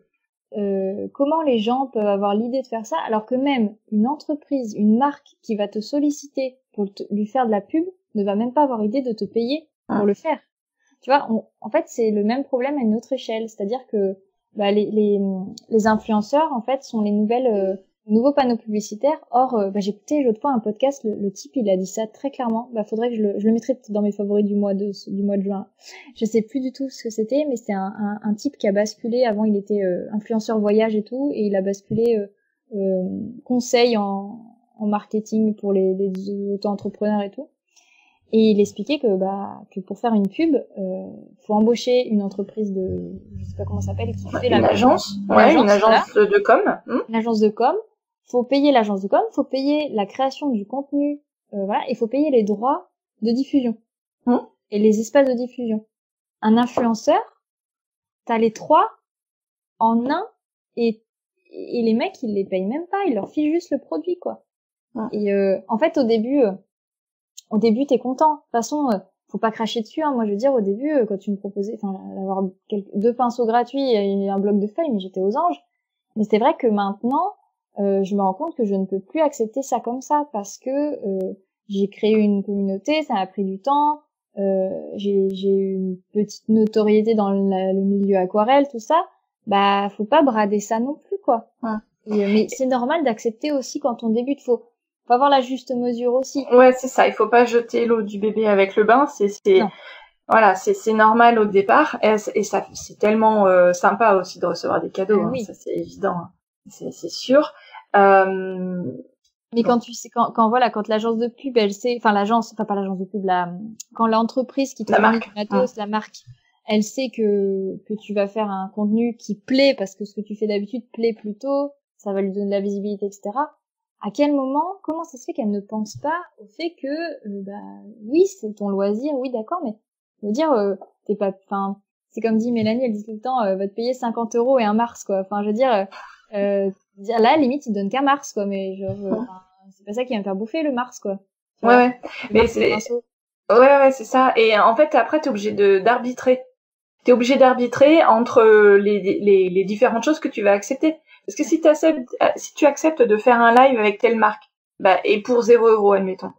Speaker 3: euh, comment les gens peuvent avoir l'idée de faire ça alors que même une entreprise, une marque qui va te solliciter pour lui faire de la pub ne va même pas avoir idée de te payer pour ah. le faire. Tu vois, en fait, c'est le même problème à une autre échelle, c'est-à-dire que bah, les, les, les, influenceurs, en fait, sont les nouvelles euh, nouveau panneau publicitaire. Or, euh, bah, écouté l'autre fois un podcast, le, type il a dit ça très clairement. Bah, faudrait que je le, je le mettrais peut-être dans mes favoris du mois de du mois de juin. Je sais plus du tout ce que c'était, mais c'était un, un, un, type qui a basculé. Avant, il était euh, influenceur voyage et tout, et il a basculé euh, euh conseil en, en marketing pour les, les auto-entrepreneurs et tout. Et il expliquait que bah que pour faire une pub, euh, faut embaucher une entreprise de je sais pas comment ça s'appelle qui
Speaker 2: fait une agence, ouais, une agence de com,
Speaker 3: une agence de com faut payer l'agence de com, faut payer la création du contenu, euh, voilà, il faut payer les droits de diffusion
Speaker 2: mmh.
Speaker 3: et les espaces de diffusion. Un influenceur, t'as les trois en un et, et les mecs ils les payent même pas, ils leur filent juste le produit quoi. Mmh. Et euh, en fait au début, euh, au début t'es content. De toute façon, euh, faut pas cracher dessus. Hein. Moi je veux dire au début quand tu me proposais, enfin d'avoir deux pinceaux gratuits et un bloc de feuilles, mais j'étais aux anges. Mais c'est vrai que maintenant euh, je me rends compte que je ne peux plus accepter ça comme ça parce que euh, j'ai créé une communauté, ça a pris du temps, euh, j'ai eu une petite notoriété dans le, milieu aquarelle, tout ça. Bah, faut pas brader ça non plus, quoi. mais c'est normal d'accepter aussi quand on débute. Faut, faut avoir la juste mesure aussi.
Speaker 2: Ouais, c'est ça. Il faut pas jeter l'eau du bébé avec le bain. C'est, voilà, c'est, normal au départ. Et, et ça, c'est tellement sympa aussi de recevoir des cadeaux. Ah hein. Ça, c'est évident. Hein. C'est, c'est sûr. Euh,
Speaker 3: mais quand tu sais, quand, quand voilà, quand l'agence de pub, elle sait, enfin l'agence, enfin pas l'agence de pub, la, quand l'entreprise qui te
Speaker 2: la marque,
Speaker 3: matos, la marque, elle sait que que tu vas faire un contenu qui plaît parce que ce que tu fais d'habitude plaît plutôt, ça va lui donner de la visibilité, etc. À quel moment, comment ça se fait qu'elle ne pense pas au fait que, euh, bah oui, c'est ton loisir, oui, d'accord, mais je veux dire, euh, t'es pas, enfin, c'est comme dit Mélanie, elle dit tout le temps, va te payer 50 euros et un Mars, quoi. Enfin, je veux dire, euh, là, limite, il donne qu'un Mars, quoi, mais genre, euh, c'est pas ça qui va me faire bouffer le Mars, quoi.
Speaker 2: ouais, ouais. Mais c'est, ouais, ouais, c'est ça. Et en fait, après, t'es obligé de, d'arbitrer. T'es obligé d'arbitrer entre les, les, les différentes choses que tu vas accepter. Parce que si, acceptes, si tu acceptes de faire un live avec telle marque, bah, et pour 0 euros, admettons,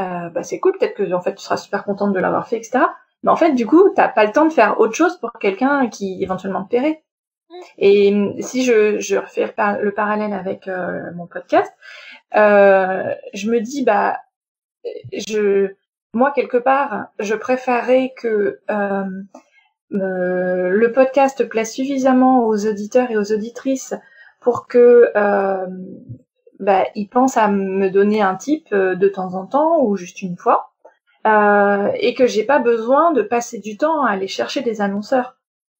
Speaker 2: euh, bah, c'est cool, peut-être que, en fait, tu seras super contente de l'avoir fait, etc. Mais en fait, du coup, t'as pas le temps de faire autre chose pour quelqu'un qui éventuellement te paierait. Et si je, refais le parallèle avec euh, mon podcast, euh, je me dis bah je moi quelque part je préférerais que euh, le podcast plaise suffisamment aux auditeurs et aux auditrices pour que bah, ils pensent à me donner un type de temps en temps ou juste une fois, euh, et que j'ai pas besoin de passer du temps à aller chercher des annonceurs.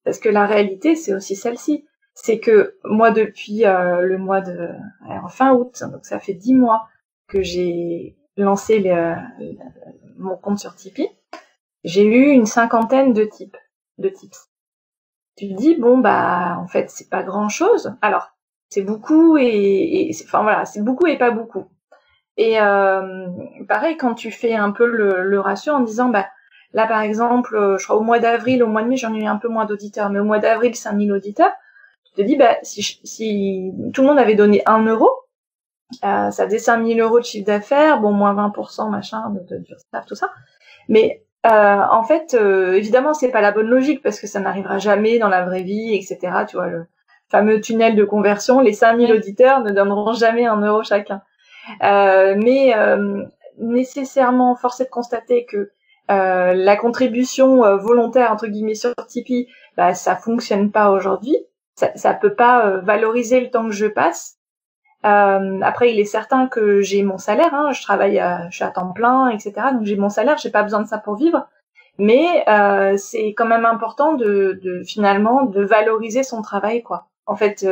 Speaker 2: Parce que la réalité, c'est aussi celle-ci. C'est que moi, depuis euh, le mois de fin août, donc ça fait dix mois que j'ai lancé mon compte sur Tipeee, j'ai eu une cinquantaine de types, tips. Tu te dis bon bah en fait c'est pas grand chose. Alors c'est beaucoup et, et enfin voilà c'est beaucoup et pas beaucoup. Et euh, pareil quand tu fais un peu le, le ratio en disant bah Là, par exemple, euh, je crois au mois d'avril, au mois de mai, j'en ai eu un peu moins d'auditeurs, mais au mois d'avril, 5000 auditeurs. Tu te dis, bah, si, si tout le monde avait donné 1 euro, euh, ça faisait 5000 euros de chiffre d'affaires, bon, moins 20%, machin, de, de, tout ça. Mais euh, en fait, euh, évidemment, c'est pas la bonne logique parce que ça n'arrivera jamais dans la vraie vie, etc. Tu vois, le fameux tunnel de conversion, les 5000 auditeurs ne donneront jamais un euro chacun. Euh, mais nécessairement, force est de constater que euh, la contribution euh, volontaire entre guillemets sur Tipeee, bah, ça fonctionne pas aujourd'hui. Ça, ça peut pas euh, valoriser le temps que je passe. après, il est certain que j'ai mon salaire. Hein, je travaille, à, je suis à temps plein, etc. Donc j'ai mon salaire. J'ai pas besoin de ça pour vivre. Mais c'est quand même important de, de, finalement de valoriser son travail, quoi. En fait,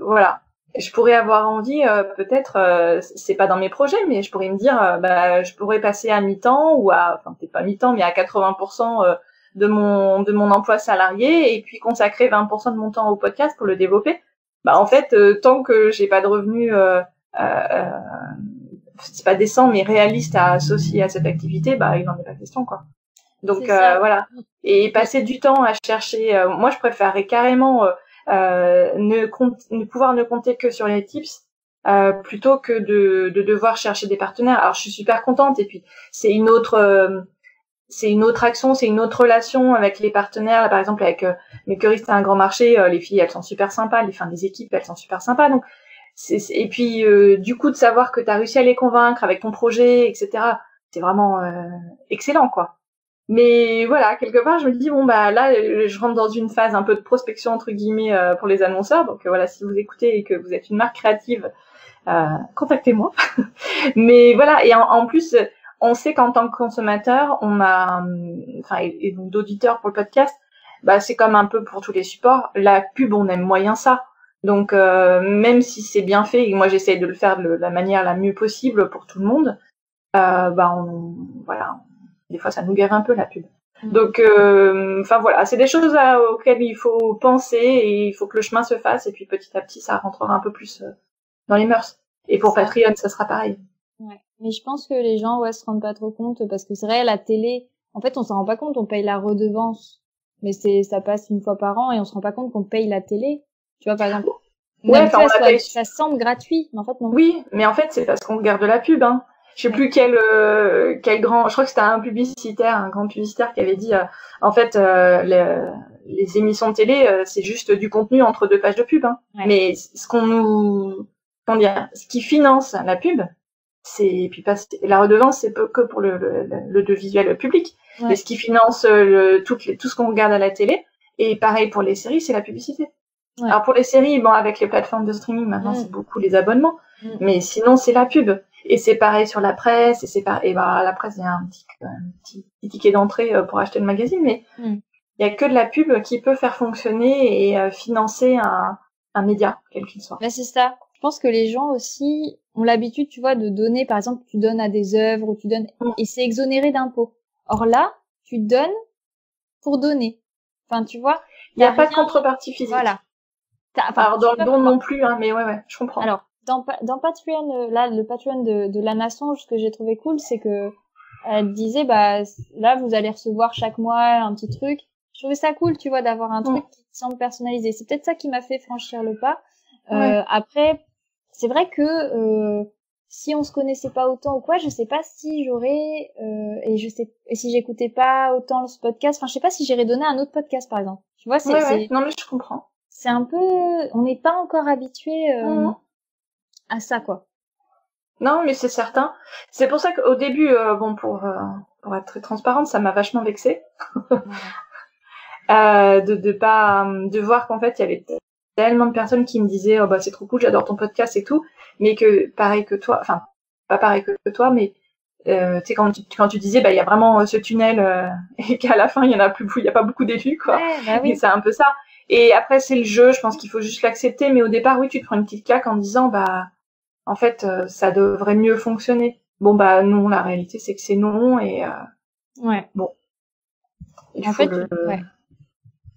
Speaker 2: voilà je pourrais avoir envie, euh, peut-être, euh, c'est pas dans mes projets, mais je pourrais me dire, euh, bah, je pourrais passer à mi-temps ou à, enfin peut-être pas mi-temps, mais à 80% de mon de mon emploi salarié et puis consacrer 20% de mon temps au podcast pour le développer. Bah en fait, tant que j'ai pas de revenus, c'est pas décent mais réaliste à associer à cette activité, bah il n'en est pas question quoi. Donc voilà. Et passer du temps à chercher, moi je préférerais carrément euh, ne, ne pouvoir ne compter que sur les tips euh, plutôt que de, de, devoir chercher des partenaires. Alors je suis super contente et puis c'est une autre euh, c'est une autre action, c'est une autre relation avec les partenaires. par exemple avec euh, mes curistes à un grand marché, les filles elles sont super sympas, les fins des équipes elles sont super sympas. Donc c'est, et puis du coup de savoir que tu as réussi à les convaincre avec ton projet, etc. C'est vraiment excellent quoi. Mais voilà, quelque part, je me dis bon bah là, je rentre dans une phase un peu de prospection entre guillemets euh, pour les annonceurs. Donc euh, voilà, si vous écoutez et que vous êtes une marque créative, euh, contactez-moi. (laughs) Mais voilà, et en, plus, on sait qu'en tant que consommateur, on a, enfin, et, donc d'auditeurs pour le podcast, bah c'est comme un peu pour tous les supports. La pub, on aime moyen ça. Donc même si c'est bien fait, et moi j'essaye de le faire de la manière la mieux possible pour tout le monde, bah on, voilà, des fois ça nous gave un peu la pub. Mm. Donc, euh, enfin voilà, c'est des choses auxquelles il faut penser et il faut que le chemin se fasse et puis petit à petit ça rentrera un peu plus euh, dans les mœurs. Et pour Patreon, ça sera pareil.
Speaker 3: Ouais. Mais je pense que les gens ouais se rendent pas trop compte parce que c'est vrai la télé, en fait on s'en rend pas compte, on paye la redevance, mais c'est ça passe une fois par an et on se rend pas compte qu'on paye la télé. Tu vois par exemple. Ouais, ça, semble gratuit, mais en fait non.
Speaker 2: Oui, mais en fait c'est parce qu'on garde la pub. Hein je sais plus quel euh, quel grand je crois que c'était un publicitaire un grand publicitaire qui avait dit euh, en fait euh, les, les, émissions de télé c'est juste du contenu entre deux pages de pub hein. mais ce qu'on nous comment dire ce qui finance la pub c'est puis pas la redevance c'est que pour le le, le, visuel public. Mais ce qui finance le, tout, tout ce qu'on regarde à la télé et pareil pour les séries c'est la publicité. Alors pour les séries bon avec les plateformes de streaming maintenant mm. c'est beaucoup les abonnements. Mm. mais sinon c'est la pub et c'est pareil sur la presse, et c'est pareil, et bah, la presse, il y a un petit, un petit, ticket d'entrée euh, pour acheter le magazine, mais mm. il y a que de la pub qui peut faire fonctionner et euh, financer un, un média, quel qu'il soit.
Speaker 3: Bah, c'est ça. Je pense que les gens aussi ont l'habitude, tu vois, de donner, par exemple, tu donnes à des œuvres, tu donnes, mm. et c'est exonéré d'impôts. Or là, tu donnes pour donner. Enfin, tu vois.
Speaker 2: Il n'y a, pas de contrepartie physique. Voilà. Alors dans le don non plus, hein, mais ouais, ouais, je comprends.
Speaker 3: Alors, dans, dans Patreon, euh, là, le Patreon de, de la Nation, ce que j'ai trouvé cool, c'est que elle disait, bah, là, vous allez recevoir chaque mois un petit truc. Je trouvais ça cool, tu vois, d'avoir un truc qui semble personnalisé. C'est peut-être ça qui m'a fait franchir le pas. Euh, après, c'est vrai que euh, si on se connaissait pas autant ou quoi, je sais pas si j'aurais euh, et je sais et si j'écoutais pas autant ce podcast. Enfin, je sais pas si j'irais donner un autre podcast, par exemple. Tu vois, c'est
Speaker 2: ouais, non mais je comprends.
Speaker 3: C'est un peu, on n'est pas encore habitué. Euh, à ça, quoi.
Speaker 2: Non, mais c'est certain. C'est pour ça qu'au début, euh, bon, pour, euh, pour être très transparente, ça m'a vachement vexée. euh, de, de pas, de voir qu'en fait, il y avait tellement de personnes qui me disaient oh bah c'est trop cool, j'adore ton podcast et tout, mais que pareil que toi, enfin pas pareil que toi, mais euh, tu sais quand tu, quand tu disais bah il y a vraiment ce tunnel (laughs) et qu'à la fin il y en a plus, il y a pas beaucoup d'élus quoi.
Speaker 3: bah oui.
Speaker 2: c'est un peu ça. Et après c'est le jeu, je pense qu'il faut juste l'accepter, mais au départ oui tu te prends une petite claque en disant bah en fait euh, ça devrait mieux fonctionner. Bon bah non, la réalité c'est que c'est non et
Speaker 3: ouais.
Speaker 2: bon. Il
Speaker 3: en
Speaker 2: faut
Speaker 3: fait,
Speaker 2: le-
Speaker 3: ouais.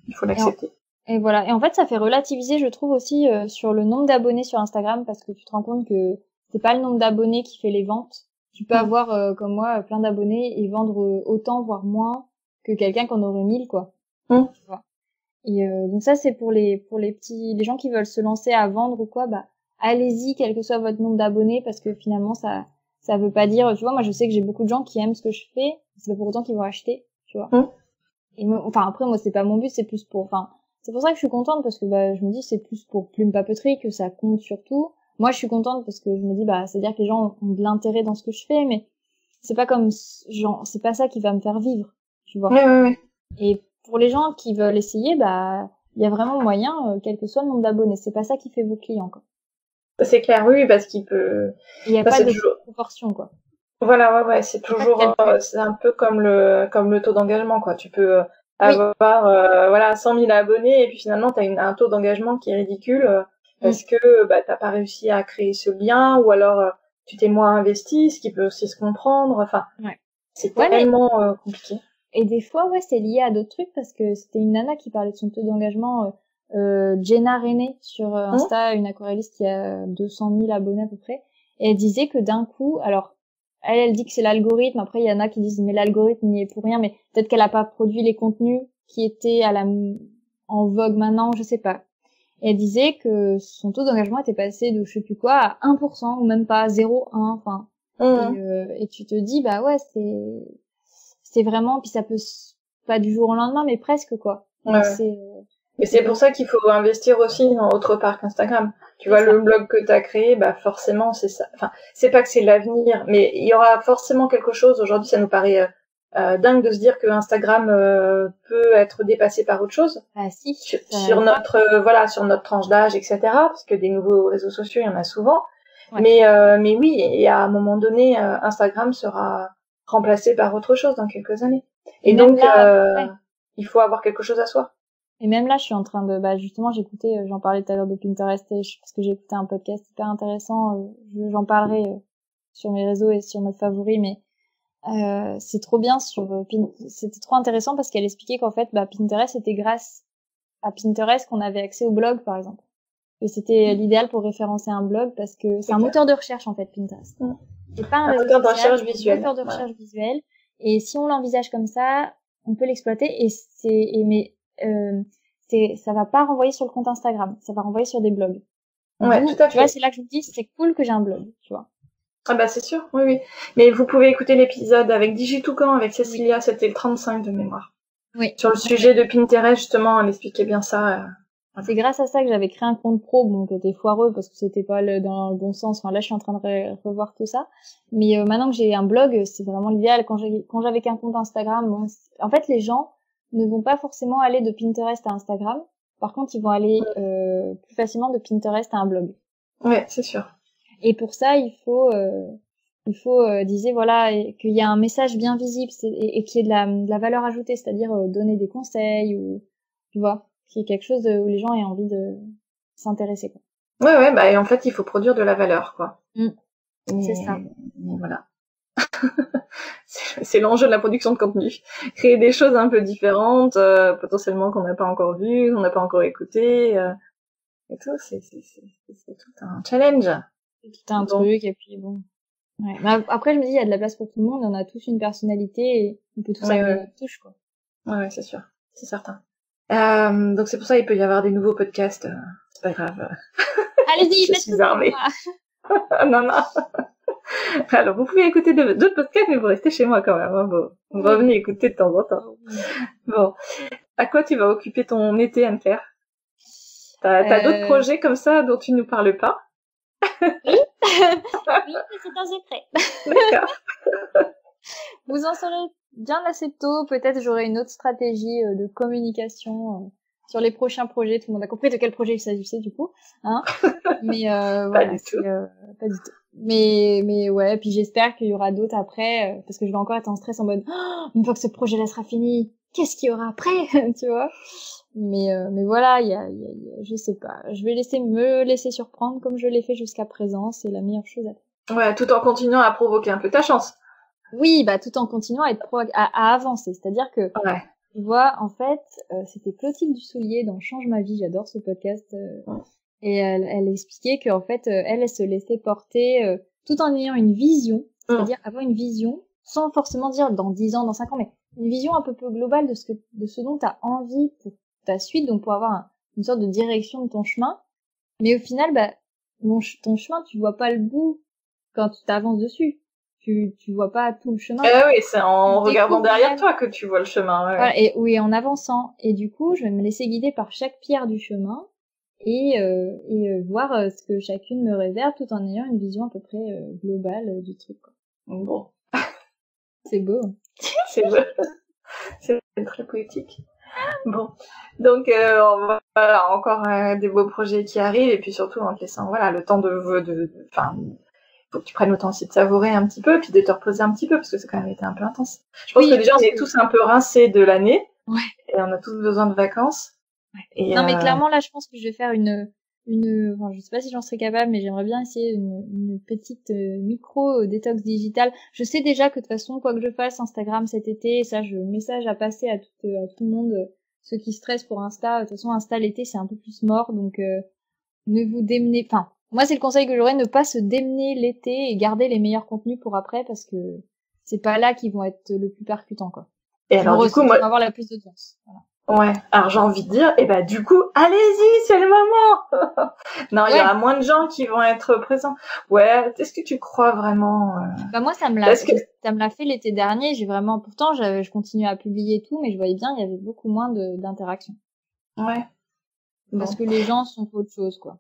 Speaker 2: il faut l'accepter.
Speaker 3: Et voilà. Et en fait, ça fait relativiser, je trouve aussi euh, sur le nombre d'abonnés sur Instagram, parce que tu te rends compte que c'est pas le nombre d'abonnés qui fait les ventes. Tu peux
Speaker 2: Mm.
Speaker 3: avoir euh, comme moi plein d'abonnés et vendre euh, autant voire moins que quelqu'un qui en aurait 1000 quoi.
Speaker 2: Mm.
Speaker 3: Tu vois. Et euh, donc ça c'est pour les pour les petits les gens qui veulent se lancer à vendre ou quoi, bah allez-y quel que soit votre nombre d'abonnés parce que finalement ça ça veut pas dire tu vois moi je sais que j'ai beaucoup de gens qui aiment ce que je fais, c'est pas pour autant qu'ils vont acheter, tu vois.
Speaker 2: Mm.
Speaker 3: Et enfin après moi c'est pas mon but, c'est plus pour enfin c'est pour ça que je suis contente parce que bah je me dis c'est plus pour plume papeterie que ça compte surtout. Moi je suis contente parce que je me dis bah c'est à dire que les gens ont de l'intérêt dans ce que je fais mais c'est pas comme genre c'est pas ça qui va me faire vivre, tu vois. Et pour les gens qui veulent essayer bah il y a vraiment moyen euh, quel que soit le nombre d'abonnés, c'est pas ça qui fait vos clients quoi.
Speaker 2: C'est clair, oui, parce qu'il peut.
Speaker 3: Il y a pas de
Speaker 2: toujours-
Speaker 3: proportion quoi.
Speaker 2: Voilà, ouais, ouais, c'est toujours, euh, c'est un peu comme le, comme le taux d'engagement, quoi. Tu peux euh,
Speaker 3: Oui.
Speaker 2: avoir, euh, voilà, 100 000 abonnés et puis finalement t'as une, un taux d'engagement qui est ridicule euh, parce
Speaker 3: Mm.
Speaker 2: que bah t'as pas réussi à créer ce lien ou alors euh, tu t'es moins investi, ce qui peut aussi se comprendre. Enfin,
Speaker 3: Ouais.
Speaker 2: c'est
Speaker 3: Ouais,
Speaker 2: tellement compliqué.
Speaker 3: Et des fois, ouais, c'est lié à d'autres trucs parce que c'était une nana qui parlait de son taux d'engagement, euh, Jenna René sur euh, Insta, une aquarelliste qui a 200 000 abonnés à peu près. Et elle disait que d'un coup, alors, elle, elle dit que c'est l'algorithme. Après, il y en a qui disent, mais l'algorithme n'y est pour rien. Mais peut-être qu'elle a pas produit les contenus qui étaient à la, en vogue maintenant, je sais pas. Et elle disait que son taux d'engagement était passé de je sais plus quoi à 1% ou même pas 0,1. Enfin, et, euh, et tu te dis bah ouais c'est c'est vraiment puis ça peut pas du jour au lendemain mais presque quoi
Speaker 2: ouais.
Speaker 3: c'est euh,
Speaker 2: Et c'est pour ça qu'il faut investir aussi dans autre part qu'Instagram. Tu vois, le blog que tu as créé, bah forcément, c'est ça. Enfin, c'est pas que c'est l'avenir, mais il y aura forcément quelque chose. Aujourd'hui, ça nous paraît euh, euh, dingue de se dire que Instagram euh, peut être dépassé par autre chose
Speaker 3: ah si
Speaker 2: sur, notre euh, voilà sur notre tranche d'âge, etc. Parce que des nouveaux réseaux sociaux, il y en a souvent.
Speaker 3: Ouais.
Speaker 2: Mais euh, mais oui, et à un moment donné, Instagram sera remplacé par autre chose dans quelques années. Et,
Speaker 3: même
Speaker 2: donc,
Speaker 3: là,
Speaker 2: euh,
Speaker 3: ouais.
Speaker 2: il faut avoir quelque chose à soi.
Speaker 3: Et même là je suis en train de bah justement j'écoutais euh, j'en parlais tout à l'heure de Pinterest et je- parce que j'ai écouté un podcast hyper intéressant euh, je- j'en parlerai euh, sur mes réseaux et sur mes favoris mais euh, c'est trop bien sur c'était trop intéressant parce qu'elle expliquait qu'en fait bah Pinterest c'était grâce à Pinterest qu'on avait accès au blog par exemple et c'était l'idéal pour référencer un blog parce que c'est un
Speaker 2: clair.
Speaker 3: moteur de recherche en fait Pinterest
Speaker 2: Mm.
Speaker 3: c'est pas un,
Speaker 2: moteur de recherche
Speaker 3: c'est un
Speaker 2: visuel.
Speaker 3: moteur de
Speaker 2: Ouais.
Speaker 3: recherche visuel et si on l'envisage comme ça on peut l'exploiter et c'est mais euh, c'est ça va pas renvoyer sur le compte Instagram ça va renvoyer sur des blogs
Speaker 2: Ouais, tout à
Speaker 3: tu vois
Speaker 2: fait.
Speaker 3: c'est là que je me dis c'est cool que j'ai un blog tu vois
Speaker 2: Ah bah c'est sûr, oui, oui. Mais vous pouvez écouter l'épisode avec Digitoucan, avec Cécilia, c'était le 35 de mémoire.
Speaker 3: oui
Speaker 2: Sur le sujet de Pinterest, justement, elle expliquait bien ça. euh.
Speaker 3: C'est grâce à ça que j'avais créé un compte pro, bon, qui était foireux parce que c'était pas le- dans le bon sens. Enfin, là, je suis en train de re- revoir tout ça. Mais euh, maintenant que j'ai un blog, c'est vraiment l'idéal. Quand j'avais qu'un compte Instagram, bon, en fait, les gens ne vont pas forcément aller de Pinterest à Instagram. Par contre, ils vont aller euh, plus facilement de Pinterest à un blog.
Speaker 2: Ouais, c'est sûr.
Speaker 3: Et pour ça, il faut, euh, il faut, euh, disait voilà, qu'il y a un message bien visible et, et qu'il y ait de la, de la valeur ajoutée, c'est-à-dire euh, donner des conseils ou, tu vois, qu'il y ait quelque chose de- où les gens aient envie de s'intéresser. quoi.
Speaker 2: Ouais, ouais, bah et en fait, il faut produire de la valeur, quoi.
Speaker 3: Mm. C'est ça.
Speaker 2: Voilà. (laughs) (laughs) c'est l'enjeu de la production de contenu. Créer des choses un peu différentes, euh, potentiellement qu'on n'a pas encore vues, qu'on n'a pas encore écoutées, euh, et tout, c'est c'est- c'est- c'est tout un challenge.
Speaker 3: C'est tout un
Speaker 2: Bon.
Speaker 3: truc et puis bon. Ouais. Mais ap- après, je me dis, il y a de la place pour tout le monde, on a tous une personnalité et on peut tous
Speaker 2: Ouais, ouais.
Speaker 3: notre touche, quoi.
Speaker 2: Ouais, ouais, c'est sûr, c'est certain. Euh, donc c'est pour ça il peut y avoir des nouveaux podcasts. euh, c'est pas grave.
Speaker 3: Allez-y, (laughs)
Speaker 2: Je suis armée. (laughs) non, non. (laughs) Alors, vous pouvez écouter d'autres podcasts, mais vous restez chez moi quand même. Hein, vous, vous
Speaker 3: Oui.
Speaker 2: revenez écouter de temps en temps. Bon. À quoi tu vas occuper ton été, Anne-Claire? T'as t'as
Speaker 3: Euh.
Speaker 2: d'autres projets comme ça dont tu nous parles pas? (laughs)
Speaker 3: Oui, mais c'est un secret.
Speaker 2: D'accord. (laughs)
Speaker 3: Vous en saurez bien assez tôt. Peut-être j'aurai une autre stratégie euh, de communication sur les prochains projets. Tout le monde a compris de quel projet il s'agissait du coup, hein. Mais euh,
Speaker 2: pas, du tout.
Speaker 3: Euh, pas du tout. Mais mais ouais, puis j'espère qu'il y aura d'autres après, euh, parce que je vais encore être en stress en mode oh, une fois que ce projet-là sera fini, qu'est-ce qu'il y aura après, (laughs) tu vois? Mais euh, mais voilà, il y a, y, a, y a, je sais pas. Je vais laisser me laisser surprendre comme je l'ai fait jusqu'à présent. C'est la meilleure chose à faire.
Speaker 2: Ouais, tout en continuant à provoquer un peu ta chance.
Speaker 3: Oui, bah tout en continuant à être pro à, à avancer. C'est-à-dire que
Speaker 2: ouais.
Speaker 3: tu vois, en fait, euh, c'était Clotilde Dussoulier dans Change ma vie. J'adore ce podcast. Euh. Et elle, elle expliquait qu'en fait, euh, elle, elle se laissait porter euh, tout en ayant une vision, c'est-à-dire avoir une vision sans forcément dire dans 10 ans, dans 5 ans, mais une vision un peu plus globale de ce que de ce dont tu as envie pour ta suite, donc pour avoir un, une sorte de direction de ton chemin. Mais au final, bah, ton, ton chemin, tu vois pas le bout quand tu t'avances dessus. Tu, tu vois pas tout le chemin.
Speaker 2: Eh oui, c'est en regardant derrière toi que tu vois le chemin. Ouais.
Speaker 3: Voilà, et oui, en avançant. Et du coup, je vais me laisser guider par chaque pierre du chemin et, euh, et euh, voir euh, ce que chacune me réserve tout en ayant une vision à peu près globale du truc. Quoi.
Speaker 2: Bon. (laughs) (laughs)
Speaker 3: C'est beau.
Speaker 2: c'est beau. C'est très poétique. Bon, donc euh, on va, voilà, encore euh, des beaux projets qui arrivent et puis surtout en te laissant voilà le temps de, de, enfin, faut que tu prennes le temps aussi de savourer un petit peu puis de te reposer un petit peu parce que c'est quand même été un peu intense. Je pense
Speaker 3: Oui,
Speaker 2: que déjà on est tous un peu rincés de l'année
Speaker 3: Ouais.
Speaker 2: et on a tous besoin de vacances. Et,
Speaker 3: Non, mais
Speaker 2: euh,
Speaker 3: clairement, là, je pense que je vais faire une, une, enfin, je sais pas si j'en serais capable, mais j'aimerais bien essayer une, une petite euh, micro euh, détox digitale. Je sais déjà que de toute façon, quoi que je fasse, Instagram cet été, et ça, je message à passer à tout, à tout le monde, euh, ceux qui stressent pour Insta. De toute façon, Insta l'été, c'est un peu plus mort, donc euh, ne vous démenez. Enfin, moi, c'est le conseil que j'aurais, ne pas se démener l'été et garder les meilleurs contenus pour après, parce que c'est pas là qu'ils vont être le plus percutants, quoi.
Speaker 2: et alors du coup moi
Speaker 3: avoir la plus d'audience. Voilà.
Speaker 2: Ouais, alors j'ai envie de dire, eh ben du coup, allez-y, c'est le moment. (laughs) non, il
Speaker 3: Ouais.
Speaker 2: y aura moins de gens qui vont être présents. Ouais, est-ce que tu crois vraiment euh,
Speaker 3: Bah moi ça me l'a
Speaker 2: que-
Speaker 3: ça me l'a fait l'été dernier, j'ai vraiment pourtant je continuais à publier et tout mais je voyais bien il y avait beaucoup moins de d'interactions
Speaker 2: Ouais. Bon.
Speaker 3: parce que les gens sont autre chose quoi.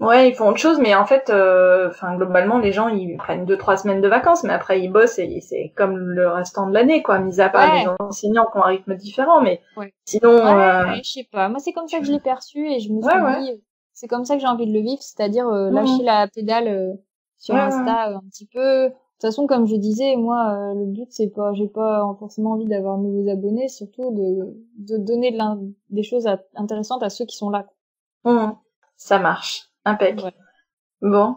Speaker 2: Ouais, ils font autre chose, mais en fait, euh, enfin globalement, les gens ils prennent deux trois semaines de vacances, mais après ils bossent et c'est comme le restant de l'année, quoi. Mis à part
Speaker 3: Ouais.
Speaker 2: les enseignants qui ont un rythme différent, mais
Speaker 3: Ouais.
Speaker 2: sinon,
Speaker 3: Ouais,
Speaker 2: euh,
Speaker 3: ouais, je sais pas, moi c'est comme ça que je l'ai perçu et je me suis dit c'est comme ça que j'ai envie de le vivre, c'est-à-dire euh,
Speaker 2: Mhm.
Speaker 3: lâcher la pédale euh, sur Insta euh, un petit peu. De toute façon comme je disais moi euh, le but c'est pas j'ai pas forcément envie d'avoir de nouveaux abonnés, surtout de de donner de des choses à- intéressantes à ceux qui sont là.
Speaker 2: hum, ça marche, impec.
Speaker 3: Ouais.
Speaker 2: Bon,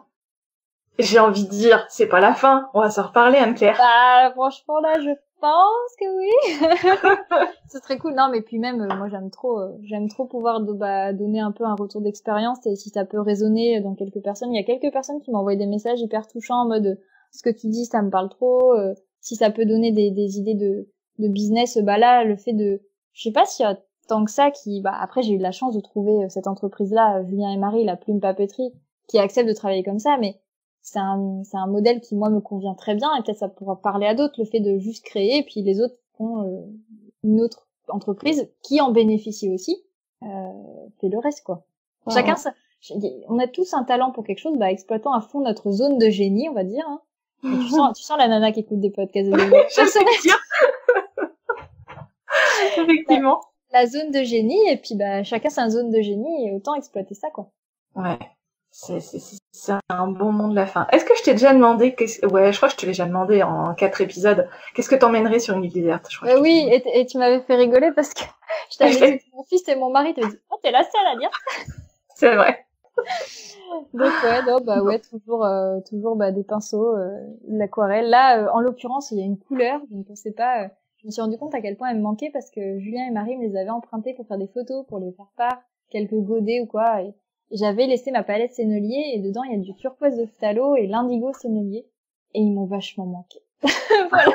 Speaker 2: j'ai envie de dire, c'est pas la fin. On va s'en reparler, Anne-Claire.
Speaker 3: Bah, franchement, là, je pense que oui. (laughs) Ce serait cool. Non, mais puis même, euh, moi, j'aime trop, euh, j'aime trop pouvoir bah, donner un peu un retour d'expérience et si ça peut résonner dans quelques personnes. Il y a quelques personnes qui m'ont envoyé des messages hyper touchants en mode, euh, ce que tu dis, ça me parle trop. euh, si ça peut donner des, des idées de, de business, euh, bah là, le fait de, je sais pas s'il y a tant que ça qui, bah, après, j'ai eu la chance de trouver euh, cette entreprise-là, euh, Julien et Marie, la plume papeterie, qui accepte de travailler comme ça, mais c'est un, c'est un modèle qui moi me convient très bien et peut-être ça pourra parler à d'autres le fait de juste créer et puis les autres font euh, une autre entreprise qui en bénéficie aussi euh, fait le reste quoi chacun ça on a tous un talent pour quelque chose bah exploitons à fond notre zone de génie on va dire hein. Et tu sens tu sens la nana qui écoute des podcasts de. (laughs) (laughs)
Speaker 2: Effectivement.
Speaker 3: La zone de génie et puis bah chacun sa zone de génie et autant exploiter ça quoi
Speaker 2: Ouais. C'est, c'est, c'est- c'est un bon monde de la fin. Est-ce que je t'ai déjà demandé, ouais, je crois que je te l'ai déjà demandé en quatre épisodes, qu'est-ce que t'emmènerais sur une île déserte? Je crois
Speaker 3: Bah oui, et, et tu m'avais fait rigoler parce que (laughs) je t'avais dit que mon fils et mon mari t'avaient dit, oh, t'es la seule à dire. (laughs)
Speaker 2: C'est vrai.
Speaker 3: Donc ouais, non, bah ouais, toujours, euh, toujours bah, des pinceaux, euh, de l'aquarelle. Là, euh, en l'occurrence, il y a une couleur, je ne pensais pas. Je me suis rendu compte à quel point elle me manquait parce que Julien et Marie me les avaient empruntés pour faire des photos, pour les faire part, quelques godets ou quoi. Et, j'avais laissé ma palette sennelier et dedans il y a du turquoise de phthalo et l'indigo sennelier. Et ils m'ont vachement manqué. (laughs) voilà.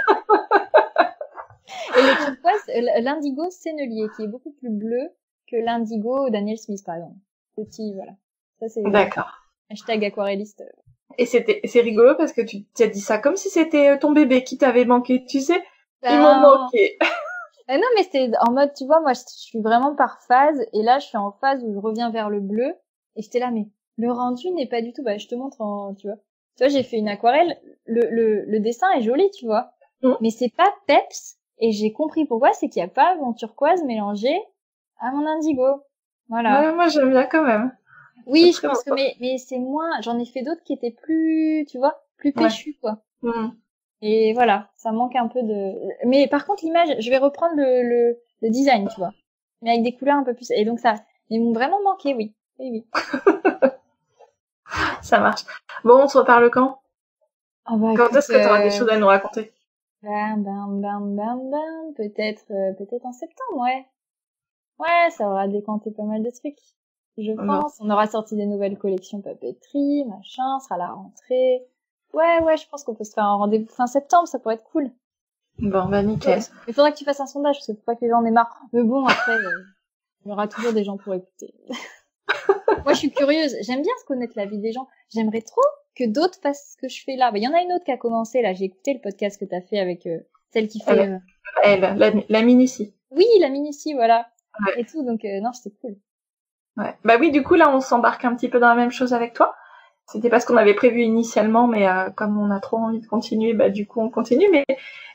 Speaker 3: et le turquoise, euh, l'indigo sennelier qui est beaucoup plus bleu que l'indigo Daniel Smith par exemple. Petit, voilà. Ça c'est
Speaker 2: D'accord.
Speaker 3: hashtag aquarelliste.
Speaker 2: Et c'était, c'est rigolo parce que tu t'as dit ça comme si c'était euh, ton bébé qui t'avait manqué, tu sais. Ils m'ont
Speaker 3: Ah.
Speaker 2: manqué.
Speaker 3: Non, mais c'était en mode, tu vois, moi, je suis vraiment par phase, et là, je suis en phase où je reviens vers le bleu, et j'étais là, mais le rendu n'est pas du tout, bah, je te montre en, tu vois. Tu vois, j'ai fait une aquarelle, le, le, le dessin est joli, tu vois.
Speaker 2: Mhm.
Speaker 3: Mais c'est pas peps, et j'ai compris pourquoi, c'est qu'il n'y a pas mon turquoise mélangé à mon indigo. Voilà.
Speaker 4: Ouais, moi j'aime bien quand même.
Speaker 3: Oui, je pense que mais mais c'est moins. J'en ai fait d'autres qui étaient plus, tu vois, plus péchus quoi. Mm. Et voilà, ça manque un peu de. Mais par contre l'image, je vais reprendre le, le le design, tu vois, mais avec des couleurs un peu plus. Et donc ça, ils m'ont vraiment manqué, oui. Oui, oui. (laughs)
Speaker 4: ça marche. Bon, on se reparle quand? Ah bah, Quand est-ce que tu auras des euh, choses à nous raconter?
Speaker 3: Bam, bam, bam, bam, bam. Peut-être, euh, peut-être en septembre, ouais. Ouais, ça aura décanté pas mal de trucs. Je pense. On aura sorti des nouvelles collections papeterie, machin, sera la rentrée. Ouais, ouais, je pense qu'on peut se faire un rendez-vous fin septembre, ça pourrait être cool.
Speaker 4: Bon, bah nickel.
Speaker 3: Il faudrait que tu fasses un sondage, parce que faut pas que les gens en aient marre. Mais bon, après, euh, il y aura toujours des gens pour écouter. (laughs) Moi, je suis curieuse. J'aime bien se connaître la vie des gens. J'aimerais trop que d'autres fassent ce que je fais là. Il y en a une autre qui a commencé là. J'ai écouté le podcast que t'as fait avec euh, celle qui fait.
Speaker 4: Euh... Elle, la, la Minici.
Speaker 3: Oui, la Minici, voilà. Et tout. Donc non, c'était cool.
Speaker 4: Ouais. Bah oui, du coup là, on s'embarque un petit peu dans la même chose avec toi. C'était pas ce qu'on avait prévu initialement, mais euh, comme on a trop envie de continuer, bah du coup on continue. Mais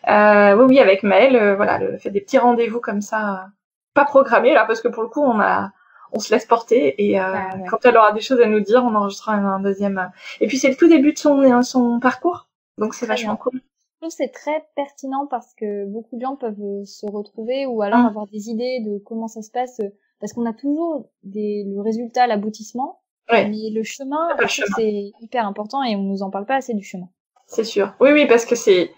Speaker 4: euh, oui, oui, avec Maëlle, euh, voilà, le fait des petits rendez-vous comme ça, pas programmés là, parce que pour le coup on a, on se laisse porter et ah, quand elle aura des choses à nous dire, on enregistrera un, deuxième. Et puis c'est le tout début de son son parcours, donc c'est vachement cool.
Speaker 3: Je trouve c'est très pertinent parce que beaucoup de gens peuvent se retrouver ou alors mmh. avoir des idées de comment ça se passe parce qu'on a toujours des, le résultat, l'aboutissement, mais le chemin, c'est hyper important et on nous en parle pas assez du chemin.
Speaker 4: C'est sûr. Oui, oui, parce que c'est,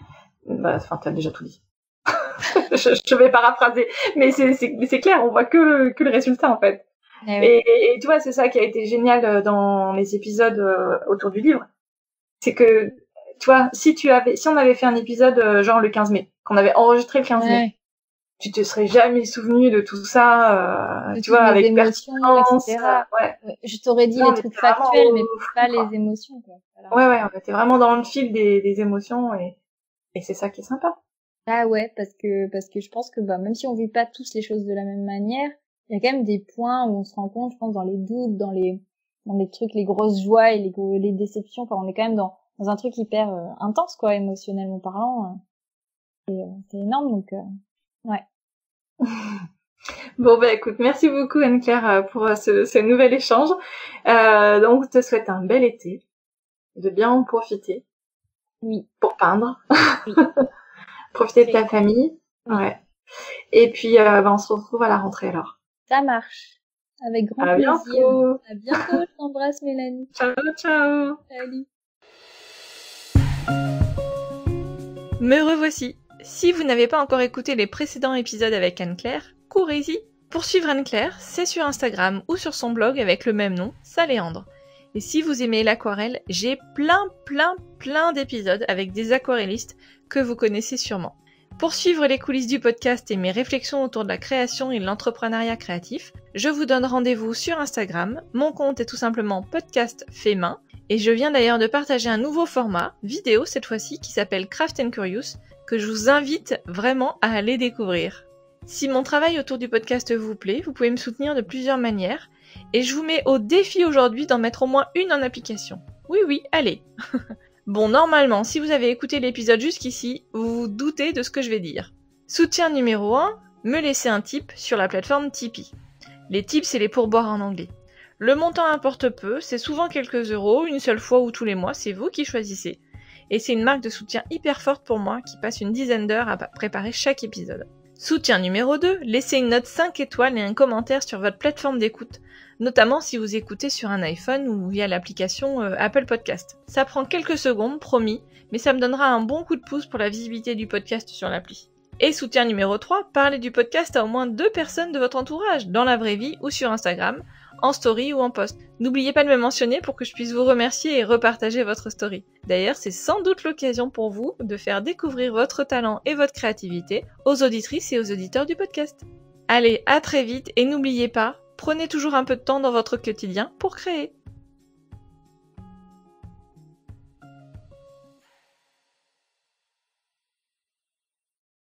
Speaker 4: bah, enfin, t'as déjà tout dit. (laughs) je, je, vais paraphraser, mais c'est clair, on voit que le, que le résultat en fait. Eh et, et, tu vois, c'est ça qui a été génial euh, dans les épisodes euh, autour du livre, c'est que tu vois, si tu avais, si on avait fait un épisode euh, genre le 15 mai, qu'on avait enregistré le 15 mai, tu te serais jamais souvenu de tout ça, euh, tu vois, avec pertinence. Etc.
Speaker 3: Ouais. Je t'aurais dit les trucs factuels, mais pas les émotions. Quoi.
Speaker 4: Ouais, ouais, on était vraiment dans le fil des, des émotions et, et c'est ça qui est sympa.
Speaker 3: Ah ouais, parce que parce que je pense que bah même si on vit pas tous les choses de la même manière, il y a quand même des points où on se rend compte, je pense, dans les doutes, dans les dans les trucs, les grosses joies et les, les déceptions. Enfin, on est quand même dans dans un truc hyper euh, intense, quoi, émotionnellement parlant. Euh. et euh, c'est énorme, donc Ouais.
Speaker 4: bon bah écoute, merci beaucoup Anne-Claire euh, pour euh, ce, ce, nouvel échange. Euh, donc je te souhaite un bel été, de bien en profiter.
Speaker 3: Oui.
Speaker 4: Pour peindre. Oui. (laughs) profiter de ta famille. Ouais. Et puis euh, bah, on se retrouve à la rentrée alors.
Speaker 3: Ça marche. Avec grand
Speaker 4: à
Speaker 3: plaisir.
Speaker 4: Bientôt.
Speaker 3: À bientôt. Je t'embrasse Mélanie.
Speaker 4: Ciao ciao.
Speaker 3: Salut.
Speaker 2: Me revoici. Si vous n'avez pas encore écouté les précédents épisodes avec Anne-Claire, courez-y. Pour suivre Anne-Claire, c'est sur Instagram ou sur son blog avec le même nom, Saléandre. Et si vous aimez l'aquarelle, j'ai plein, plein, plein d'épisodes avec des aquarellistes que vous connaissez sûrement. Pour suivre les coulisses du podcast et mes réflexions autour de la création et de l'entrepreneuriat créatif, je vous donne rendez-vous sur Instagram. Mon compte est tout simplement podcast fait. Et je viens d'ailleurs de partager un nouveau format, vidéo cette fois-ci, qui s'appelle Craft and Curious, que je vous invite vraiment à aller découvrir. Si mon travail autour du podcast vous plaît, vous pouvez me soutenir de plusieurs manières, et je vous mets au défi aujourd'hui d'en mettre au moins une en application. Oui oui, allez. (laughs) bon, normalement, si vous avez écouté l'épisode jusqu'ici, vous vous doutez de ce que je vais dire. Soutien numéro 1, me laisser un tip sur la plateforme Tipeee. Les tips, c'est les pourboires en anglais. Le montant importe peu, c'est souvent quelques euros, une seule fois ou tous les mois, c'est vous qui choisissez et c'est une marque de soutien hyper forte pour moi qui passe une dizaine d'heures à préparer chaque épisode. Soutien numéro 2, laissez une note 5 étoiles et un commentaire sur votre plateforme d'écoute, notamment si vous écoutez sur un iPhone ou via l'application euh, Apple Podcast. Ça prend quelques secondes, promis, mais ça me donnera un bon coup de pouce pour la visibilité du podcast sur l'appli. Et soutien numéro 3, parlez du podcast à au moins deux personnes de votre entourage, dans la vraie vie ou sur Instagram, en story ou en post. N'oubliez pas de me mentionner pour que je puisse vous remercier et repartager votre story. D'ailleurs, c'est sans doute l'occasion pour vous de faire découvrir votre talent et votre créativité aux auditrices et aux auditeurs du podcast. Allez, à très vite et n'oubliez pas, prenez toujours un peu de temps dans votre quotidien pour créer.